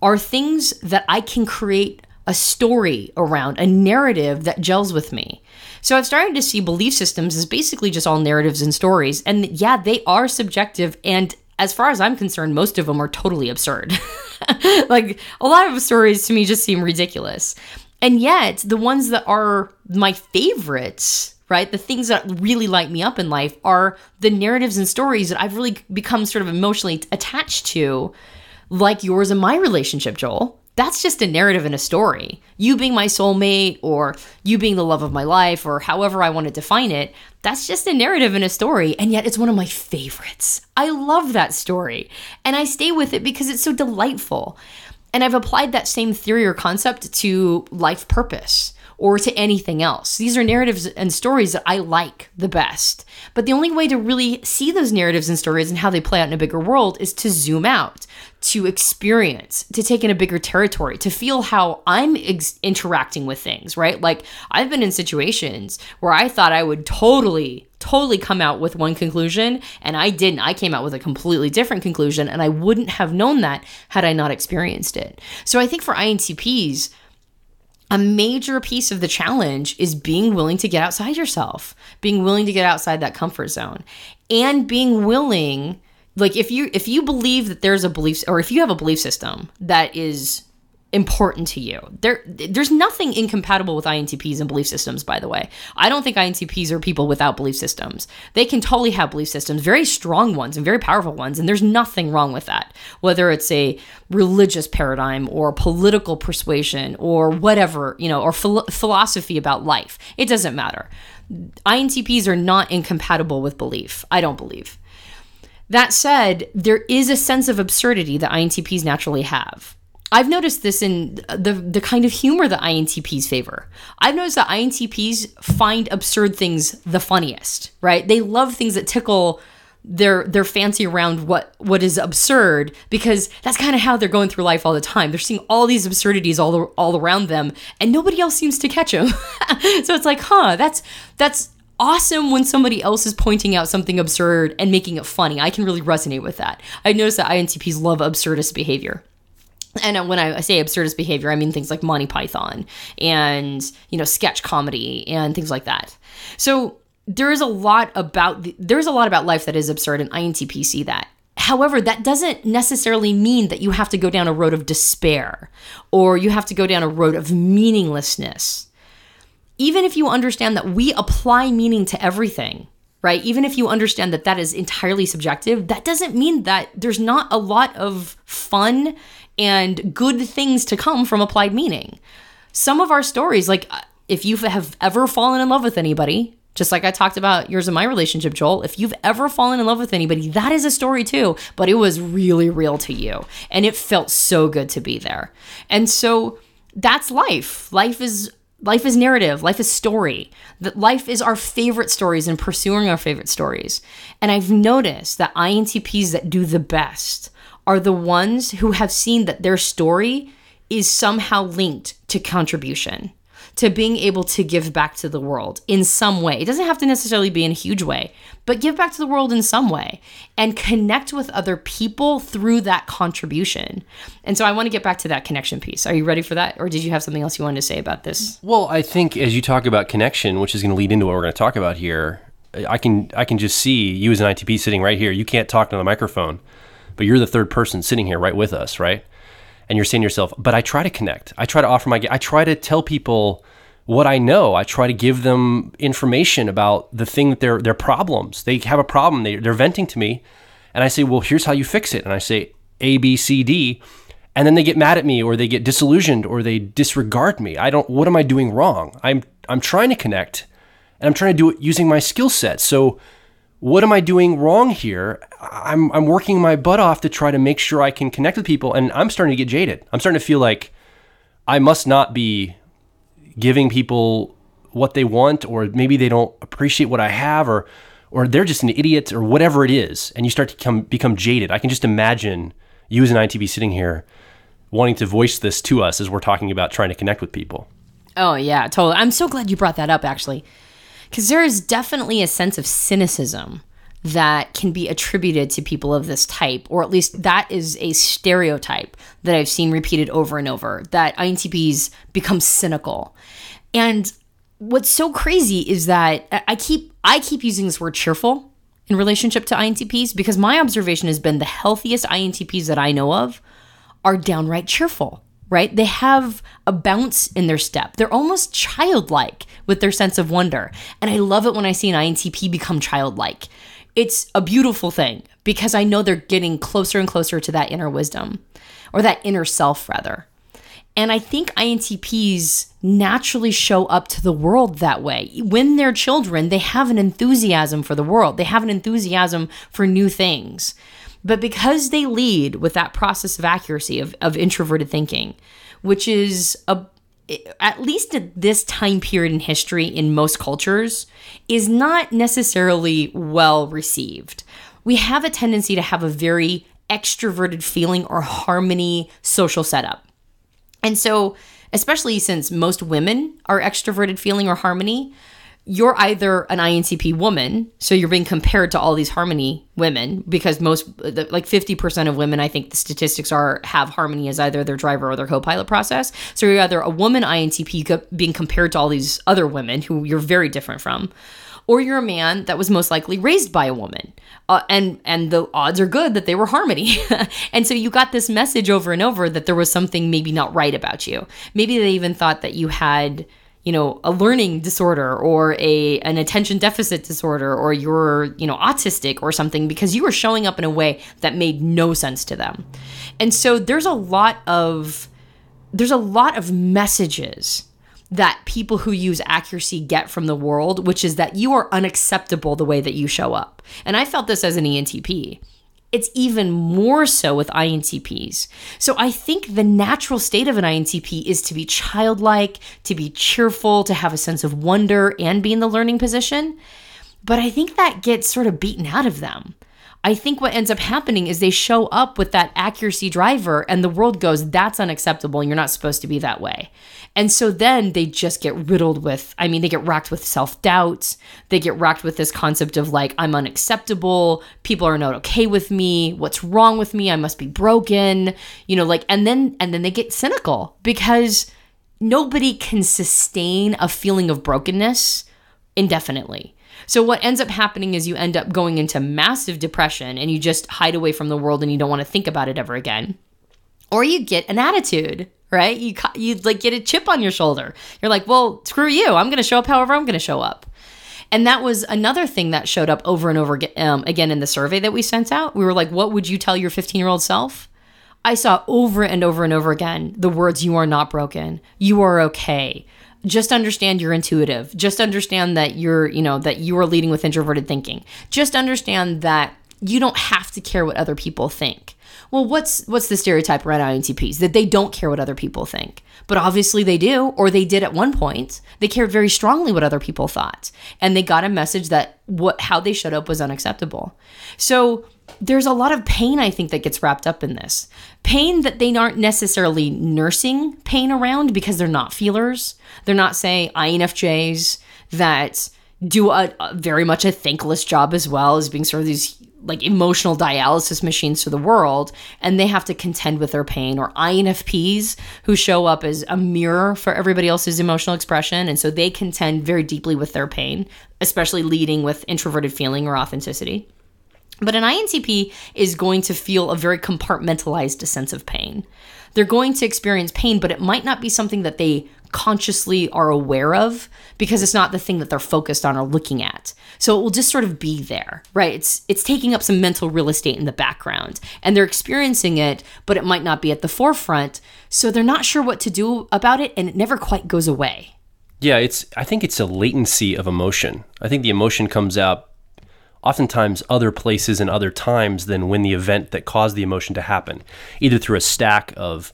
are things that I can create a story around, a narrative that gels with me. So I've started to see belief systems as basically just all narratives and stories. And yeah, they are subjective. And as far as I'm concerned, most of them are totally absurd. like a lot of stories to me just seem ridiculous. And yet, the ones that are my favorites, right? The things that really light me up in life are the narratives and stories that I've really become sort of emotionally attached to, like yours and my relationship, Joel that's just a narrative and a story. You being my soulmate, or you being the love of my life, or however I want to define it, that's just a narrative and a story. And yet it's one of my favorites. I love that story. And I stay with it because it's so delightful. And I've applied that same theory or concept to life purpose or to anything else. These are narratives and stories that I like the best. But the only way to really see those narratives and stories and how they play out in a bigger world is to zoom out, to experience, to take in a bigger territory, to feel how I'm ex- interacting with things, right? Like I've been in situations where I thought I would totally totally come out with one conclusion and I didn't. I came out with a completely different conclusion and I wouldn't have known that had I not experienced it. So I think for INTPs, a major piece of the challenge is being willing to get outside yourself, being willing to get outside that comfort zone, and being willing like if you if you believe that there's a belief or if you have a belief system that is important to you. There there's nothing incompatible with INTPs and belief systems by the way. I don't think INTPs are people without belief systems. They can totally have belief systems, very strong ones and very powerful ones and there's nothing wrong with that. Whether it's a religious paradigm or political persuasion or whatever, you know, or phil- philosophy about life. It doesn't matter. INTPs are not incompatible with belief. I don't believe. That said, there is a sense of absurdity that INTPs naturally have. I've noticed this in the the kind of humor that INTPs favor. I've noticed that INTPs find absurd things the funniest, right? They love things that tickle their their fancy around what what is absurd because that's kind of how they're going through life all the time. They're seeing all these absurdities all all around them and nobody else seems to catch them. so it's like, "Huh, that's that's awesome when somebody else is pointing out something absurd and making it funny. I can really resonate with that. I noticed that INTPs love absurdist behavior and uh, when I say absurdist behavior, I mean things like Monty Python and you know sketch comedy and things like that. So there is a lot about the, there's a lot about life that is absurd, and INTP see that. However, that doesn't necessarily mean that you have to go down a road of despair or you have to go down a road of meaninglessness. Even if you understand that we apply meaning to everything, right? Even if you understand that that is entirely subjective, that doesn't mean that there's not a lot of fun and good things to come from applied meaning. Some of our stories, like uh, if you have ever fallen in love with anybody, just like I talked about yours and my relationship, Joel, if you've ever fallen in love with anybody, that is a story too, but it was really real to you. And it felt so good to be there. And so that's life. Life is life is narrative. Life is story. That life is our favorite stories and pursuing our favorite stories. And i've noticed that intps that do the best are the ones who have seen that their story is somehow linked to contribution, to being able to give back to the world in some way. It doesn't have to necessarily be in a huge way, but give back to the world in some way and connect with other people through that contribution. And so I want to get back to that connection piece. Are you ready for that? Or did you have something else you wanted to say about this? Well, I think as you talk about connection, which is going to lead into what we're going to talk about here, I can I can just see you as an ITP sitting right here. You can't talk to the microphone but you're the third person sitting here right with us, right? And you're saying to yourself, but I try to connect. I try to offer my, I try to tell people what I know. I try to give them information about the thing that their their problems. They have a problem. They, they're venting to me, and I say, well, here's how you fix it. And I say A, B, C, D, and then they get mad at me, or they get disillusioned, or they disregard me. I don't. What am I doing wrong? I'm I'm trying to connect, and I'm trying to do it using my skill set. So what am I doing wrong here? I'm, I'm working my butt off to try to make sure I can connect with people, and I'm starting to get jaded. I'm starting to feel like I must not be giving people what they want, or maybe they don't appreciate what I have, or or they're just an idiot, or whatever it is, and you start to become become jaded. I can just imagine you as an INTP sitting here wanting to voice this to us as we're talking about trying to connect with people. Oh yeah, totally. I'm so glad you brought that up actually. Cuz there is definitely a sense of cynicism that can be attributed to people of this type or at least that is a stereotype that I've seen repeated over and over that INTPs become cynical. And what's so crazy is that I keep I keep using this word cheerful in relationship to INTPs because my observation has been the healthiest INTPs that I know of are downright cheerful, right? They have a bounce in their step. They're almost childlike with their sense of wonder. And I love it when I see an INTP become childlike. It's a beautiful thing because I know they're getting closer and closer to that inner wisdom or that inner self, rather. And I think INTPs naturally show up to the world that way. When they're children, they have an enthusiasm for the world, they have an enthusiasm for new things. But because they lead with that process of accuracy of, of introverted thinking, which is a at least at this time period in history in most cultures is not necessarily well received. We have a tendency to have a very extroverted feeling or harmony social setup. And so, especially since most women are extroverted feeling or harmony, you're either an INTP woman, so you're being compared to all these harmony women because most, like 50% of women, I think the statistics are have harmony as either their driver or their co pilot process. So you're either a woman INTP being compared to all these other women who you're very different from, or you're a man that was most likely raised by a woman. Uh, and and the odds are good that they were harmony. and so you got this message over and over that there was something maybe not right about you. Maybe they even thought that you had you know a learning disorder or a an attention deficit disorder or you're you know autistic or something because you were showing up in a way that made no sense to them. And so there's a lot of there's a lot of messages that people who use accuracy get from the world which is that you are unacceptable the way that you show up. And i felt this as an entp it's even more so with INTPs. So I think the natural state of an INTP is to be childlike, to be cheerful, to have a sense of wonder and be in the learning position. But I think that gets sort of beaten out of them. I think what ends up happening is they show up with that accuracy driver and the world goes, that's unacceptable. and You're not supposed to be that way. And so then they just get riddled with, I mean, they get racked with self doubt. They get racked with this concept of like, I'm unacceptable. People are not okay with me. What's wrong with me? I must be broken. You know, like, and then, and then they get cynical because nobody can sustain a feeling of brokenness indefinitely. So what ends up happening is you end up going into massive depression and you just hide away from the world and you don't want to think about it ever again. Or you get an attitude right? You you like get a chip on your shoulder. You're like, well, screw you. I'm going to show up however I'm going to show up. And that was another thing that showed up over and over um, again in the survey that we sent out. We were like, what would you tell your 15 year old self? I saw over and over and over again the words, you are not broken. You are okay. Just understand you're intuitive. Just understand that you're, you know, that you are leading with introverted thinking. Just understand that you don't have to care what other people think well, what's what's the stereotype around INTPs that they don't care what other people think? But obviously they do, or they did at one point. They cared very strongly what other people thought, and they got a message that what how they showed up was unacceptable. So there's a lot of pain I think that gets wrapped up in this. Pain that they aren't necessarily nursing pain around because they're not feelers. They're not saying INFJs that do a, a, very much a thankless job as well as being sort of these like emotional dialysis machines to the world and they have to contend with their pain or INFPs who show up as a mirror for everybody else's emotional expression and so they contend very deeply with their pain especially leading with introverted feeling or authenticity but an INTP is going to feel a very compartmentalized sense of pain. They're going to experience pain, but it might not be something that they consciously are aware of because it's not the thing that they're focused on or looking at. So it will just sort of be there, right? It's it's taking up some mental real estate in the background and they're experiencing it, but it might not be at the forefront. So they're not sure what to do about it and it never quite goes away. Yeah, it's I think it's a latency of emotion. I think the emotion comes out oftentimes other places and other times than when the event that caused the emotion to happen, either through a stack of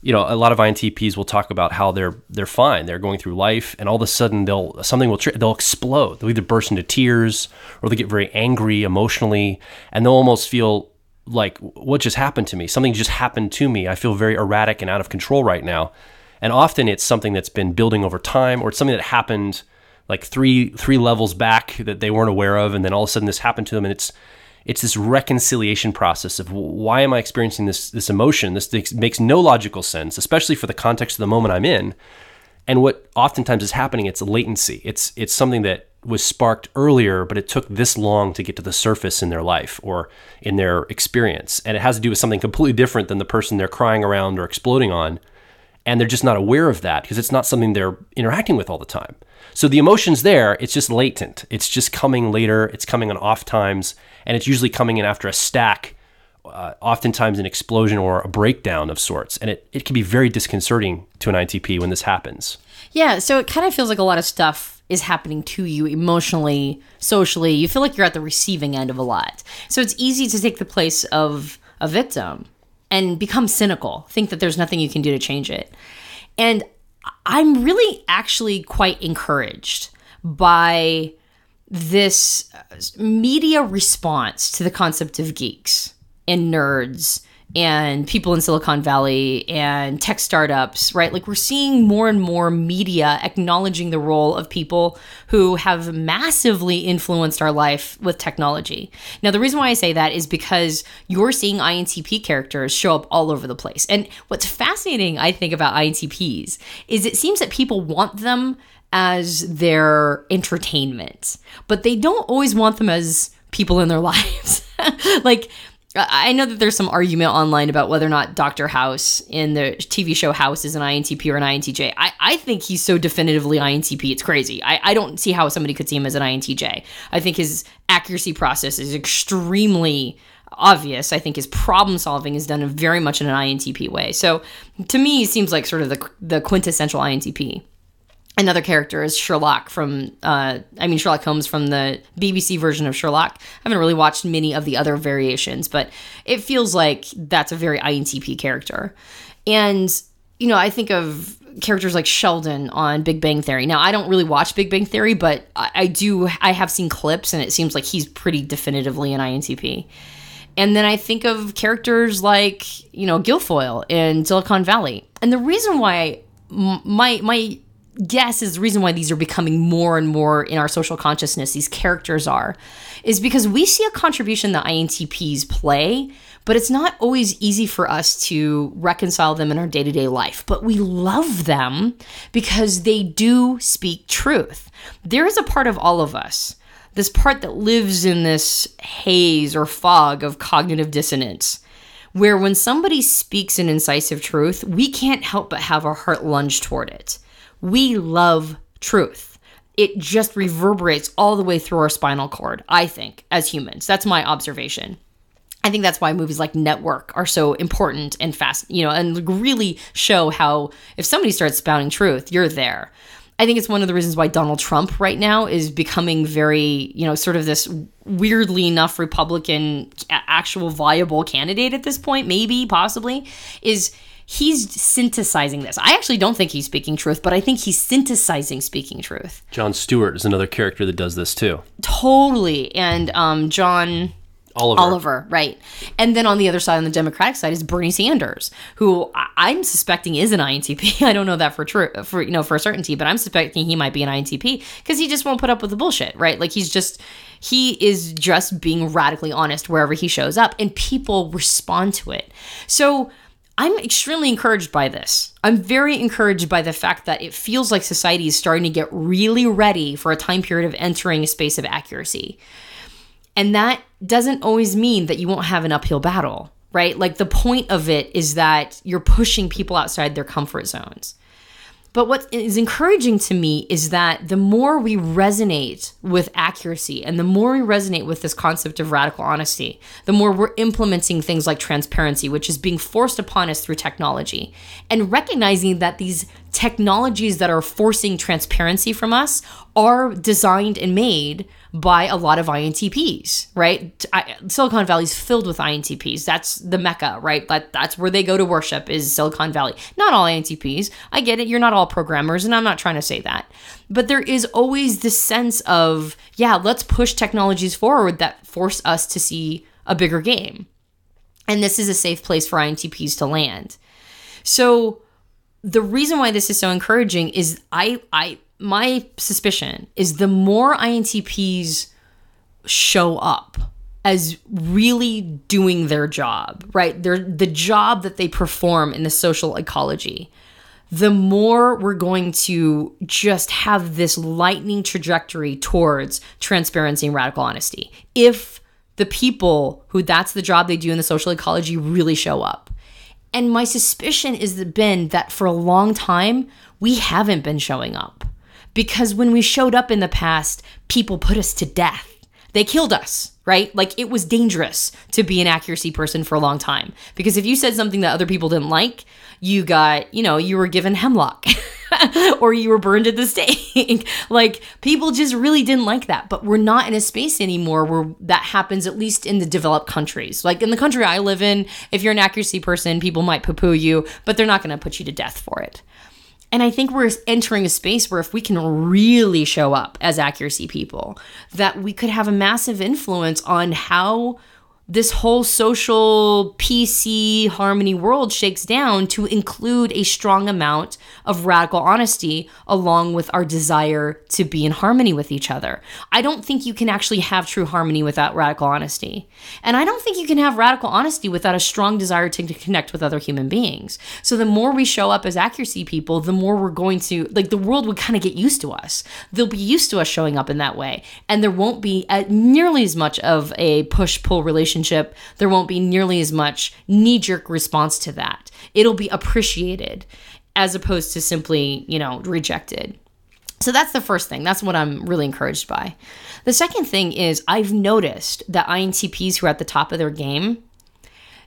you know, a lot of INTPs will talk about how they're they're fine, they're going through life, and all of a sudden they'll something will they'll explode. They'll either burst into tears or they get very angry emotionally, and they'll almost feel like what just happened to me? Something just happened to me. I feel very erratic and out of control right now. And often it's something that's been building over time, or it's something that happened like three three levels back that they weren't aware of, and then all of a sudden this happened to them, and it's it's this reconciliation process of why am I experiencing this this emotion? This makes no logical sense, especially for the context of the moment I'm in. And what oftentimes is happening, it's latency. It's it's something that was sparked earlier, but it took this long to get to the surface in their life or in their experience. And it has to do with something completely different than the person they're crying around or exploding on. And they're just not aware of that because it's not something they're interacting with all the time. So the emotion's there, it's just latent. It's just coming later, it's coming on off times, and it's usually coming in after a stack, uh, oftentimes an explosion or a breakdown of sorts. And it, it can be very disconcerting to an INTP when this happens. Yeah, so it kind of feels like a lot of stuff is happening to you emotionally, socially. You feel like you're at the receiving end of a lot. So it's easy to take the place of a victim and become cynical, think that there's nothing you can do to change it. And I'm really actually quite encouraged by this media response to the concept of geeks and nerds and people in Silicon Valley and tech startups, right? Like we're seeing more and more media acknowledging the role of people who have massively influenced our life with technology. Now, the reason why I say that is because you're seeing INTP characters show up all over the place. And what's fascinating, I think, about INTPs is it seems that people want them as their entertainment, but they don't always want them as people in their lives. like I know that there's some argument online about whether or not Dr. House in the TV show House is an INTP or an INTJ. I, I think he's so definitively INTP, it's crazy. I, I don't see how somebody could see him as an INTJ. I think his accuracy process is extremely obvious. I think his problem solving is done very much in an INTP way. So to me, he seems like sort of the, the quintessential INTP another character is Sherlock from uh, I mean Sherlock Holmes from the BBC version of Sherlock. I haven't really watched many of the other variations, but it feels like that's a very INTP character. And you know, I think of characters like Sheldon on Big Bang Theory. Now, I don't really watch Big Bang Theory, but I, I do I have seen clips and it seems like he's pretty definitively an INTP. And then I think of characters like, you know, Gilfoyle in Silicon Valley. And the reason why my my guess is the reason why these are becoming more and more in our social consciousness, these characters are, is because we see a contribution that INTPs play, but it's not always easy for us to reconcile them in our day to day life. But we love them because they do speak truth. There is a part of all of us, this part that lives in this haze or fog of cognitive dissonance where when somebody speaks an incisive truth, we can't help but have our heart lunge toward it. We love truth. It just reverberates all the way through our spinal cord, I think, as humans. That's my observation. I think that's why movies like Network are so important and fast, you know, and really show how if somebody starts spouting truth, you're there. I think it's one of the reasons why Donald Trump right now is becoming very, you know, sort of this weirdly enough Republican actual viable candidate at this point, maybe, possibly, is he's synthesizing this. I actually don't think he's speaking truth, but I think he's synthesizing speaking truth. Jon Stewart is another character that does this too. Totally. And um, John Oliver. Oliver, right. And then on the other side, on the Democratic side, is Bernie Sanders, who I'm suspecting is an INTP. I don't know that for true, for you know, for certainty, but I'm suspecting he might be an INTP because he just won't put up with the bullshit, right? Like he's just he is just being radically honest wherever he shows up, and people respond to it. So I'm extremely encouraged by this. I'm very encouraged by the fact that it feels like society is starting to get really ready for a time period of entering a space of accuracy. And that doesn't always mean that you won't have an uphill battle, right? Like the point of it is that you're pushing people outside their comfort zones. But what is encouraging to me is that the more we resonate with accuracy and the more we resonate with this concept of radical honesty, the more we're implementing things like transparency, which is being forced upon us through technology, and recognizing that these technologies that are forcing transparency from us are designed and made by a lot of INTPs, right? I, Silicon is filled with INTPs. That's the mecca, right? That, that's where they go to worship is Silicon Valley. Not all INTPs. I get it. You're not all programmers, and I'm not trying to say that. But there is always this sense of, yeah, let's push technologies forward that force us to see a bigger game. And this is a safe place for INTPs to land. So the reason why this is so encouraging is I I my suspicion is the more INTPs show up as really doing their job, right? They're the job that they perform in the social ecology, the more we're going to just have this lightning trajectory towards transparency and radical honesty. If the people who that's the job they do in the social ecology really show up. And my suspicion is been that for a long time, we haven't been showing up. Because when we showed up in the past, people put us to death. They killed us, right? Like it was dangerous to be an accuracy person for a long time. Because if you said something that other people didn't like, you got, you know, you were given hemlock or you were burned at the stake. like people just really didn't like that. But we're not in a space anymore where that happens, at least in the developed countries. Like in the country I live in, if you're an accuracy person, people might poo poo you, but they're not going to put you to death for it. And I think we're entering a space where if we can really show up as accuracy people, that we could have a massive influence on how this whole social PC harmony world shakes down to include a strong amount of radical honesty along with our desire to be in harmony with each other. I don't think you can actually have true harmony without radical honesty. And I don't think you can have radical honesty without a strong desire to connect with other human beings. So the more we show up as accuracy people, the more we're going to, like, the world would kind of get used to us. They'll be used to us showing up in that way. And there won't be nearly as much of a push pull relationship relationship, there won't be nearly as much knee jerk response to that. It'll be appreciated as opposed to simply, you know, rejected. So that's the first thing. That's what I'm really encouraged by. The second thing is I've noticed that INTPs who are at the top of their game,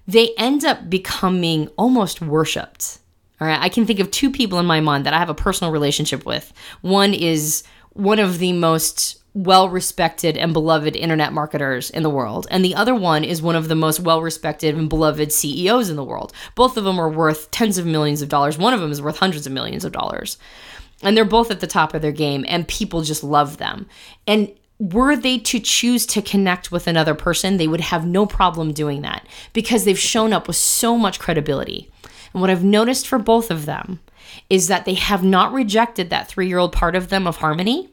they end up becoming almost worshipped. All right. I can think of two people in my mind that I have a personal relationship with. One is one of the most well respected and beloved internet marketers in the world. And the other one is one of the most well respected and beloved CEOs in the world. Both of them are worth tens of millions of dollars. One of them is worth hundreds of millions of dollars. And they're both at the top of their game, and people just love them. And were they to choose to connect with another person, they would have no problem doing that because they've shown up with so much credibility. And what I've noticed for both of them is that they have not rejected that three year old part of them of harmony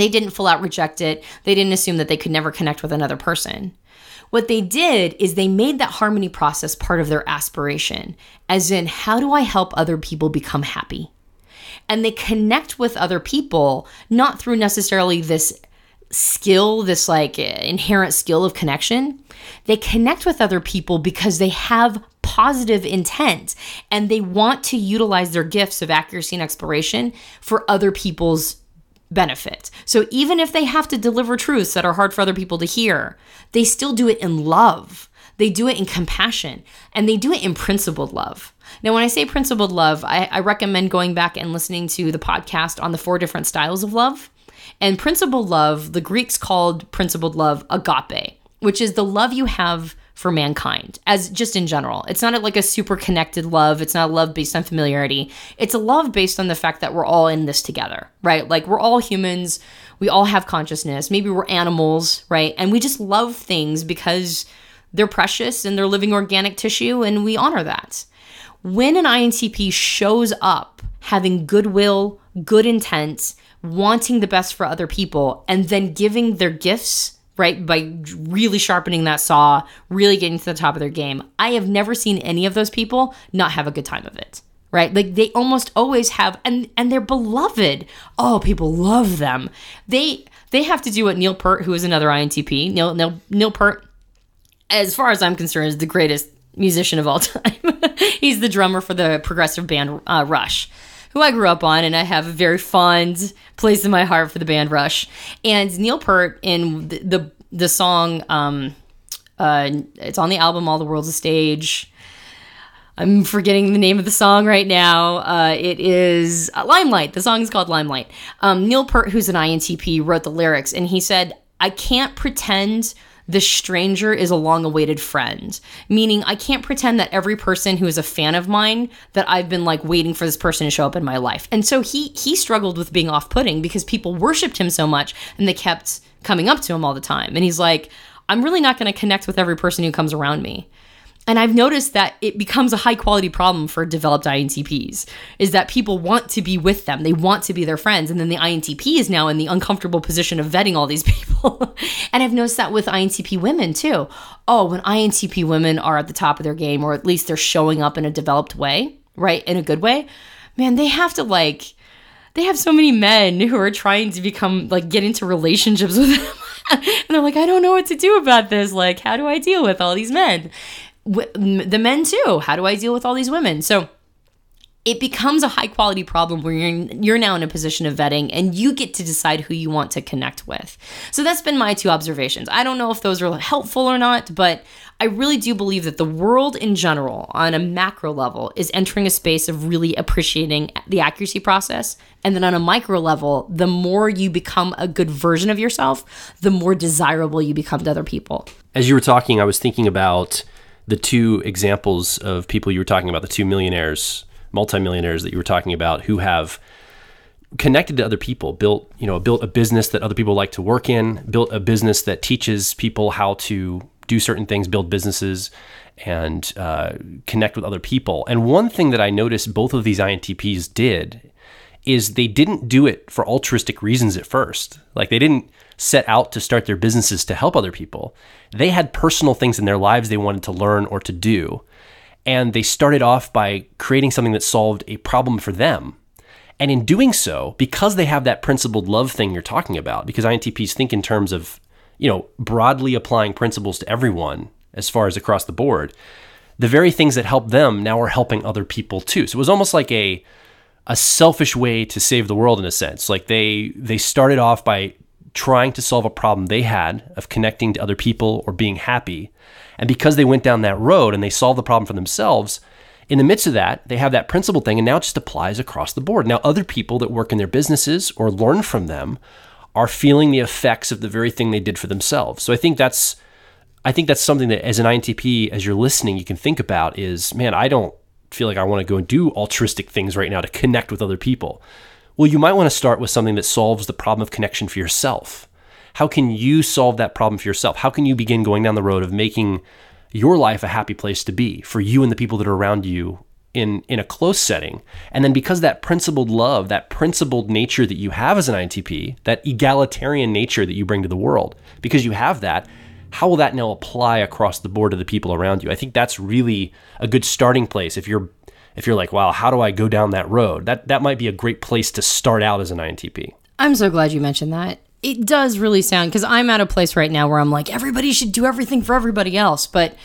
they didn't full out reject it. They didn't assume that they could never connect with another person. What they did is they made that harmony process part of their aspiration, as in, how do I help other people become happy? And they connect with other people, not through necessarily this skill, this like inherent skill of connection. They connect with other people because they have positive intent and they want to utilize their gifts of accuracy and exploration for other people's benefit. So even if they have to deliver truths that are hard for other people to hear, they still do it in love. They do it in compassion and they do it in principled love. Now, when I say principled love, I, I recommend going back and listening to the podcast on the four different styles of love. And principled love, the Greeks called principled love agape, which is the love you have for mankind as just in general. It's not like a super connected love. It's not a love based on familiarity. It's a love based on the fact that we're all in this together, right? Like we're all humans. We all have consciousness. Maybe we're animals, right? And we just love things because they're precious and they're living organic tissue and we honor that. When an INTP shows up having goodwill, good intent, wanting the best for other people, and then giving their gifts right? By really sharpening that saw, really getting to the top of their game. I have never seen any of those people not have a good time of it. Right? Like they almost always have and and they're beloved. Oh, people love them. They they have to do what Neil Peart, who is another INTP, Neil Neil Neil Peart, as far as I'm concerned, is the greatest musician of all time. He's the drummer for the progressive band uh, Rush who I grew up on, and I have a very fond place in my heart for the band Rush. And Neil Peart in the the, the song, um, uh, it's on the album "All the World's a Stage." I'm forgetting the name of the song right now. Uh, it is uh, Limelight. The song is called Limelight. Um, Neil Peart, who's an INTP, wrote the lyrics, and he said, "I can't pretend." The stranger is a long awaited friend. Meaning, I can't pretend that every person who is a fan of mine that I've been like waiting for this person to show up in my life. And so he he struggled with being off putting because people worshipped him so much and they kept coming up to him all the time. And he's like, I'm really not going to connect with every person who comes around me. And I've noticed that it becomes a high quality problem for developed INTPs is that people want to be with them. They want to be their friends. And then the INTP is now in the uncomfortable position of vetting all these people. and I've noticed that with INTP women too. Oh, when INTP women are at the top of their game, or at least they're showing up in a developed way, right? In a good way, man, they have to like, they have so many men who are trying to become like get into relationships with them. and they're like, I don't know what to do about this. Like, how do I deal with all these men? The men too. How do I deal with all these women? So it becomes a high quality problem where you're you're now in a position of vetting and you get to decide who you want to connect with. So that's been my two observations. I don't know if those are helpful or not, but I really do believe that the world in general on a macro level is entering a space of really appreciating the accuracy process and then on a micro level, the more you become a good version of yourself, the more desirable you become to other people. As you were talking, I was thinking about the two examples of people you were talking about, the two millionaires, multimillionaires that you were talking about, who have connected to other people, built you know built a business that other people like to work in, built a business that teaches people how to do certain things, build businesses, and uh, connect with other people. And one thing that I noticed both of these INTPs did is they didn't do it for altruistic reasons at first. Like they didn't set out to start their businesses to help other people. They had personal things in their lives they wanted to learn or to do. And they started off by creating something that solved a problem for them. And in doing so, because they have that principled love thing you're talking about, because INTPs think in terms of, you know, broadly applying principles to everyone as far as across the board, the very things that help them now are helping other people too. So it was almost like a a selfish way to save the world in a sense. Like they they started off by trying to solve a problem they had of connecting to other people or being happy. And because they went down that road and they solved the problem for themselves, in the midst of that, they have that principle thing, and now it just applies across the board. Now, other people that work in their businesses or learn from them are feeling the effects of the very thing they did for themselves. So I think that's I think that's something that as an INTP, as you're listening, you can think about is, man, I don't feel like I want to go and do altruistic things right now to connect with other people. Well, you might want to start with something that solves the problem of connection for yourself. How can you solve that problem for yourself? How can you begin going down the road of making your life a happy place to be for you and the people that are around you in in a close setting? And then because that principled love, that principled nature that you have as an INTP, that egalitarian nature that you bring to the world, because you have that, how will that now apply across the board to the people around you? I think that's really a good starting place if you're if you're like, wow, how do I go down that road? That that might be a great place to start out as an INTP. I'm so glad you mentioned that. It does really sound because I'm at a place right now where I'm like, everybody should do everything for everybody else, but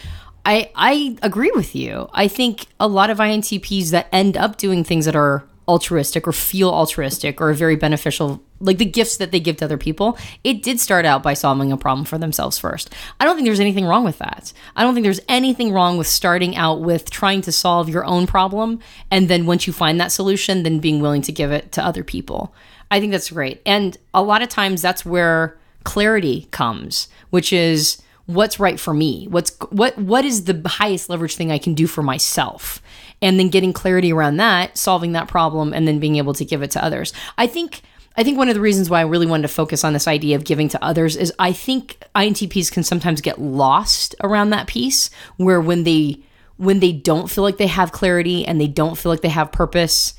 I I agree with you. I think a lot of INTPs that end up doing things that are altruistic or feel altruistic or very beneficial like the gifts that they give to other people it did start out by solving a problem for themselves first. I don't think there's anything wrong with that. I don't think there's anything wrong with starting out with trying to solve your own problem and then once you find that solution then being willing to give it to other people. I think that's great. And a lot of times that's where clarity comes which is what's right for me what's what what is the highest leverage thing i can do for myself and then getting clarity around that, solving that problem, and then being able to give it to others. I think. I think one of the reasons why I really wanted to focus on this idea of giving to others is I think INTPs can sometimes get lost around that piece where when they when they don't feel like they have clarity and they don't feel like they have purpose,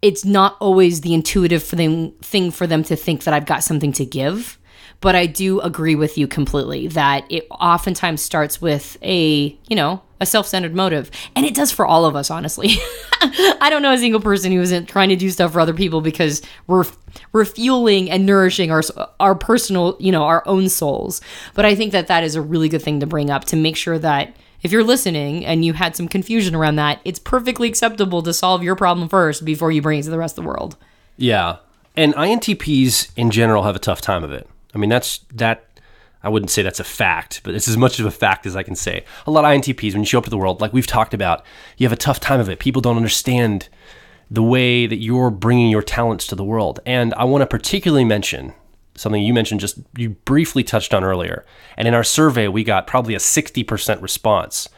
it's not always the intuitive them, thing for them to think that I've got something to give. But I do agree with you completely that it oftentimes starts with a, you know, a self-centered motive. And it does for all of us honestly. I don't know a single person who isn't trying to do stuff for other people because we're we're fueling and nourishing our our personal you know our own souls. But i think that that is a really good thing to bring up to make sure that if you're listening and you had some confusion around that it's perfectly acceptable to solve your problem first before you bring it to the rest of the world. Yeah. And intps in general have a tough time of it i mean that's that I wouldn't say that's a fact, but it's as much of a fact as I can say. A lot of INTPs, when you show up to the world, like we've talked about, you have a tough time of it. People don't understand the way that you're bringing your talents to the world. And I want to particularly mention something you mentioned just you briefly touched on earlier. And in our survey, we got probably a 60% response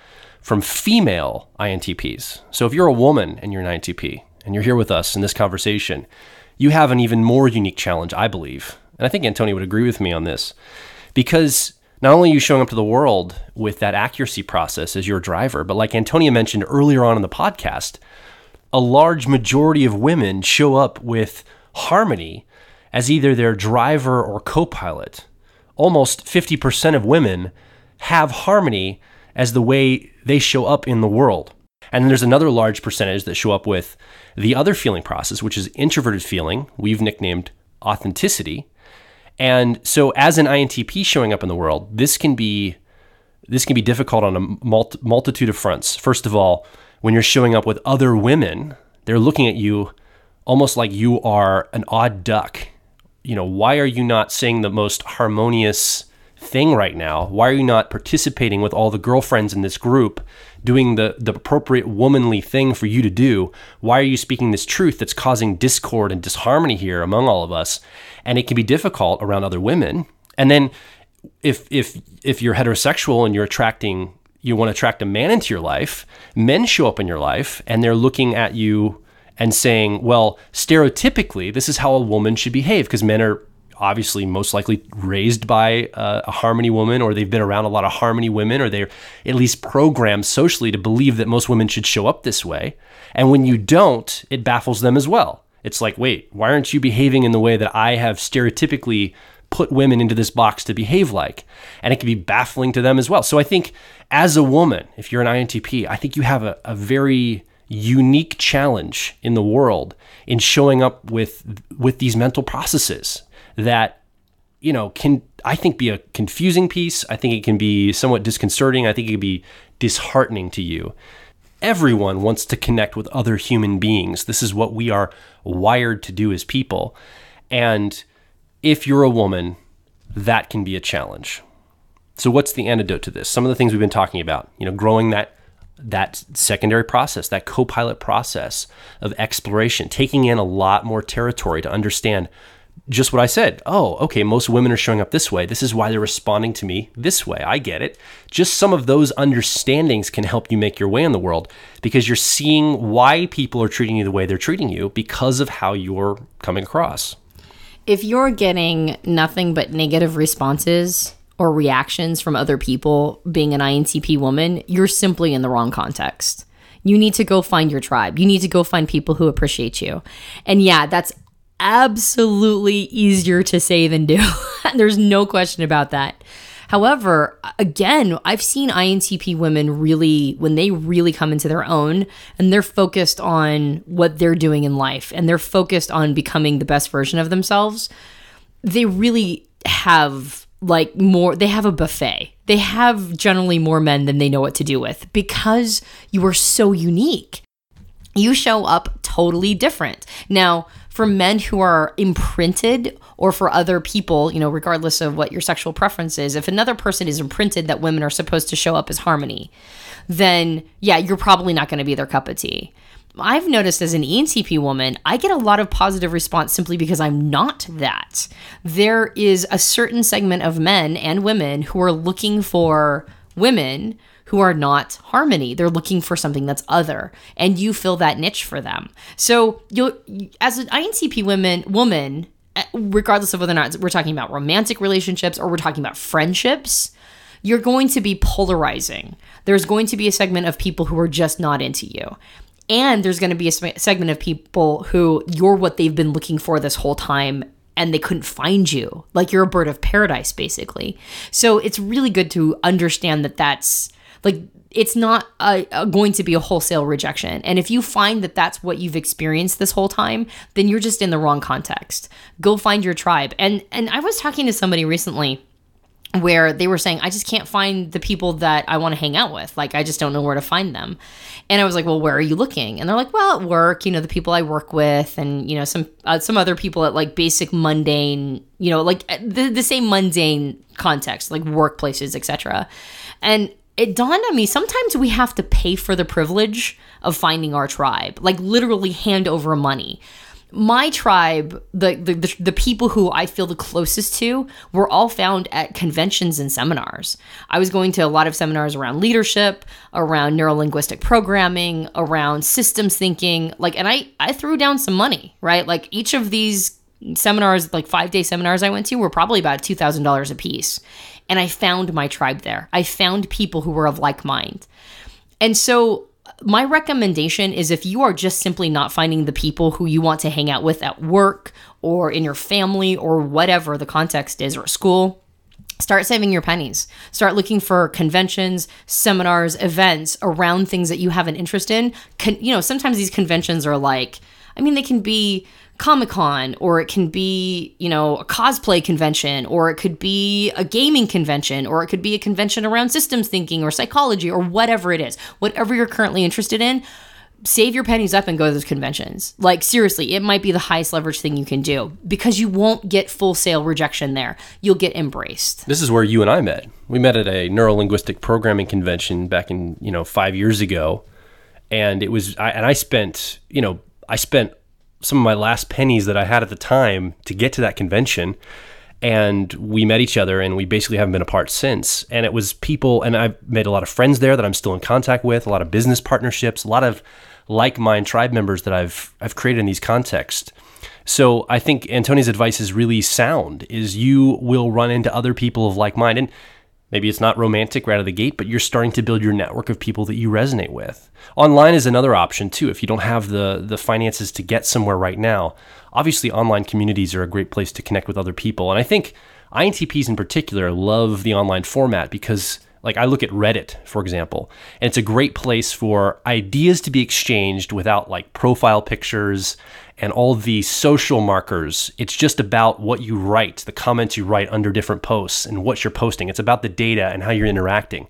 from female INTPs. So if you're a woman and you're an INTP and you're here with us in this conversation, you have an even more unique challenge, I believe. And I think Antonia would agree with me on this because not only are you showing up to the world with that accuracy process as your driver, but like Antonia mentioned earlier on in the podcast, a large majority of women show up with harmony as either their driver or co pilot. Almost 50% of women have harmony as the way they show up in the world. And then there's another large percentage that show up with the other feeling process, which is introverted feeling, we've nicknamed authenticity, and so as an INTP showing up in the world, this can be this can be difficult on a multitude of fronts. First of all, when you're showing up with other women, they're looking at you almost like you are an odd duck. You know, why are you not saying the most harmonious thing right now? Why are you not participating with all the girlfriends in this group, doing the, the appropriate womanly thing for you to do? Why are you speaking this truth that's causing discord and disharmony here among all of us? And it can be difficult around other women. And then if if if you're heterosexual and you're attracting you want to attract a man into your life, men show up in your life and they're looking at you and saying, well, stereotypically, this is how a woman should behave because men are obviously most likely raised by uh, a harmony woman or they've been around a lot of harmony women or they're at least programmed socially to believe that most women should show up this way. And when you don't, it baffles them as well. It's like, wait, why aren't you behaving in the way that I have stereotypically put women into this box to behave like? And it can be baffling to them as well. So I think as a woman, if you're an INTP, I think you have a, a very unique challenge in the world in showing up with with these mental processes that you know can I think be a confusing piece. I think it can be somewhat disconcerting. I think it can be disheartening to you. Everyone wants to connect with other human beings. This is what we are wired to do as people. And if you're a woman, that can be a challenge. So what's the antidote to this? Some of the things we've been talking about, you know, growing that that secondary process, that co-pilot process of exploration, taking in a lot more territory to understand just what I said. Oh, okay, most women are showing up this way. This is why they're responding to me this way. I get it. Just some of those understandings can help you make your way in the world because you're seeing why people are treating you the way they're treating you because of how you're coming across. If you're getting nothing but negative responses or reactions from other people being an INTP woman, you're simply in the wrong context. You need to go find your tribe. You need to go find people who appreciate you. And yeah, that's absolutely easier to say than do. There's no question about that. However, again, I've seen INTP women really, when they really come into their own and they're focused on what they're doing in life and they're focused on becoming the best version of themselves, they really have like more, they have a buffet. They have generally more men than they know what to do with because you are so unique. You show up totally different. Now, for men who are imprinted or for other people, you know, regardless of what your sexual preference is, if another person is imprinted that women are supposed to show up as harmony, then yeah, you're probably not going to be their cup of tea. I've noticed as an ENTP woman, I get a lot of positive response simply because I'm not that. There is a certain segment of men and women who are looking for women who are not harmony. They're looking for something that's other, and you fill that niche for them. So you, as an INTP woman, woman, eh, regardless of whether or not we're talking about romantic relationships or we're talking about friendships, you're going to be polarizing. There's going to be a segment of people who are just not into you. And there's going to be a segment of people who you're what they've been looking for this whole time and they couldn't find you. Like you're a bird of paradise, basically. So it's really good to understand that that's like it's not a, a going to be a wholesale rejection. And if you find that that's what you've experienced this whole time, then you're just in the wrong context. Go find your tribe. And and I was talking to somebody recently where they were saying, I just can't find the people that I want to hang out with. Like, I just don't know where to find them. And I was like, well, where are you looking? And they're like, well, at work, you know, the people I work with and, you know, some, uh, some other people at like basic mundane, you know, like uh, the, the same mundane context, like workplaces, etc. And it dawned on me sometimes we have to pay for the privilege of finding our tribe, like literally hand over money my tribe, the, the, the people who I feel the closest to, were all found at conventions and seminars. I was going to a lot of seminars around leadership, around neurolinguistic programming, around systems thinking. Like, and I I threw down some money, right? Like each of these seminars, like five day seminars I went to, were probably about two thousand dollars a piece, and I found my tribe there. I found people who were of like mind, and so my recommendation is if you are just simply not finding the people who you want to hang out with at work or in your family or whatever the context is or school, start saving your pennies. Start looking for conventions, seminars, events around things that you have an interest in. Con- you know, sometimes these conventions are like, I mean, they can be Comic Con, or it can be, you know, a cosplay convention, or it could be a gaming convention, or it could be a convention around systems thinking or psychology or whatever it is. Whatever you're currently interested in, save your pennies up and go to those conventions. Like, seriously, it might be the highest leverage thing you can do because you won't get full sale rejection there. You'll get embraced. This is where you and I met. We met at a neurolinguistic programming convention back in, you know, five years ago. And it was, I, and I spent, you know, I spent some of my last pennies that I had at the time to get to that convention. And we met each other and we basically haven't been apart since. And it was people, and I've made a lot of friends there that I'm still in contact with, a lot of business partnerships, a lot of like mind tribe members that I've, I've created in these contexts. So I think Antonia's advice is really sound is you will run into other people of like mind. And Maybe it's not romantic right out of the gate, but you're starting to build your network of people that you resonate with. Online is another option too. If you don't have the the finances to get somewhere right now, obviously online communities are a great place to connect with other people. And I think INTPs in particular love the online format because like I look at Reddit, for example, and it's a great place for ideas to be exchanged without like profile pictures and all the social markers. It's just about what you write, the comments you write under different posts and what you're posting. It's about the data and how you're interacting.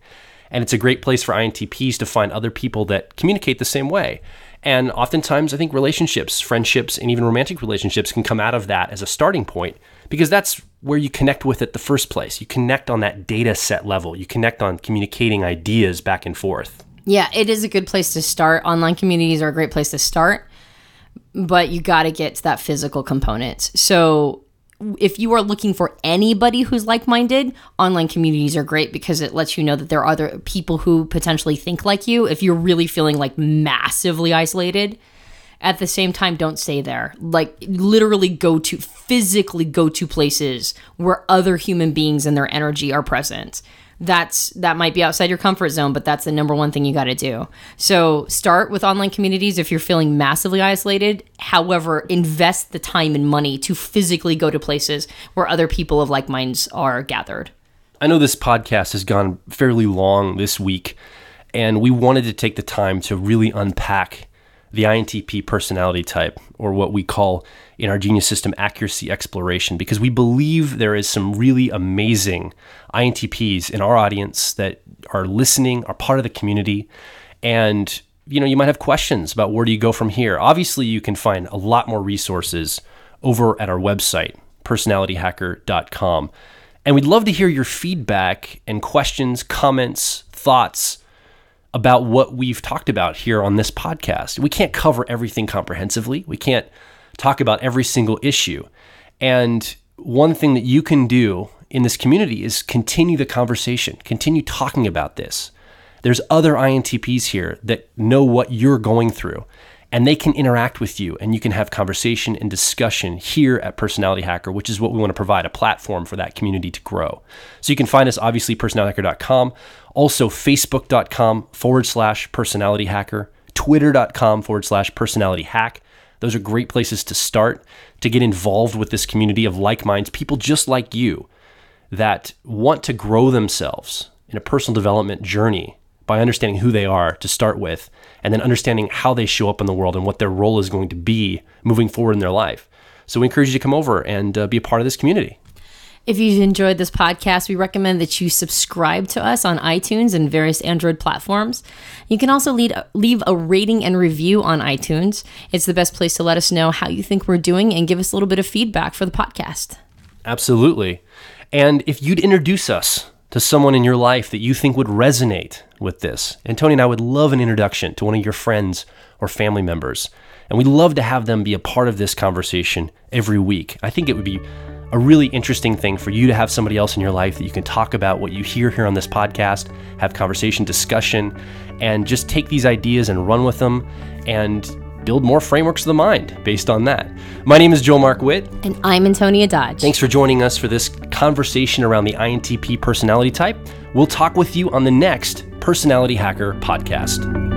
And it's a great place for INTPs to find other people that communicate the same way. And oftentimes, I think relationships, friendships, and even romantic relationships can come out of that as a starting point because that's where you connect with it the first place. You connect on that data set level, you connect on communicating ideas back and forth. Yeah, it is a good place to start. Online communities are a great place to start but you got to get to that physical component. So if you are looking for anybody who's like-minded, online communities are great because it lets you know that there are other people who potentially think like you. If you're really feeling like massively isolated, at the same time don't stay there. Like literally go to physically go to places where other human beings and their energy are present that's that might be outside your comfort zone, but that's the number one thing you got to do. So start with online communities if you're feeling massively isolated. However, invest the time and money to physically go to places where other people of like minds are gathered. I know this podcast has gone fairly long this week, and we wanted to take the time to really unpack the INTP personality type, or what we call in our genius system accuracy exploration because we believe there is some really amazing INTPs in our audience that are listening, are part of the community, and you know, you might have questions about where do you go from here. Obviously, you can find a lot more resources over at our website, personalityhacker.com. And we'd love to hear your feedback and questions, comments, thoughts about what we've talked about here on this podcast. We can't cover everything comprehensively. We can't talk about every single issue. And one thing that you can do in this community is continue the conversation, continue talking about this. There's other INTPs here that know what you're going through and they can interact with you and you can have conversation and discussion here at Personality Hacker, which is what we want to provide a platform for that community to grow. So you can find us obviously personalityhacker.com, also facebook.com forward slash personality hacker, twitter.com forward slash personality hack. Those are great places to start to get involved with this community of like minds, people just like you that want to grow themselves in a personal development journey by understanding who they are to start with, and then understanding how they show up in the world and what their role is going to be moving forward in their life. So we encourage you to come over and uh, be a part of this community. If you've enjoyed this podcast, we recommend that you subscribe to us on iTunes and various Android platforms. You can also lead, leave a rating and review on iTunes. It's the best place to let us know how you think we're doing and give us a little bit of feedback for the podcast. Absolutely. And if you'd introduce us to someone in your life that you think would resonate with this, Antonia and I would love an introduction to one of your friends or family members. And we'd love to have them be a part of this conversation every week. I think it would be a really interesting thing for you to have somebody else in your life that you can talk about what you hear here on this podcast, have conversation, discussion, and just take these ideas and run with them and build more frameworks of the mind based on that. My name is Joel Mark Witt. And I'm Antonia Dodge. Thanks for joining us for this conversation around the INTP personality type. We'll talk with you on the next Personality Hacker podcast.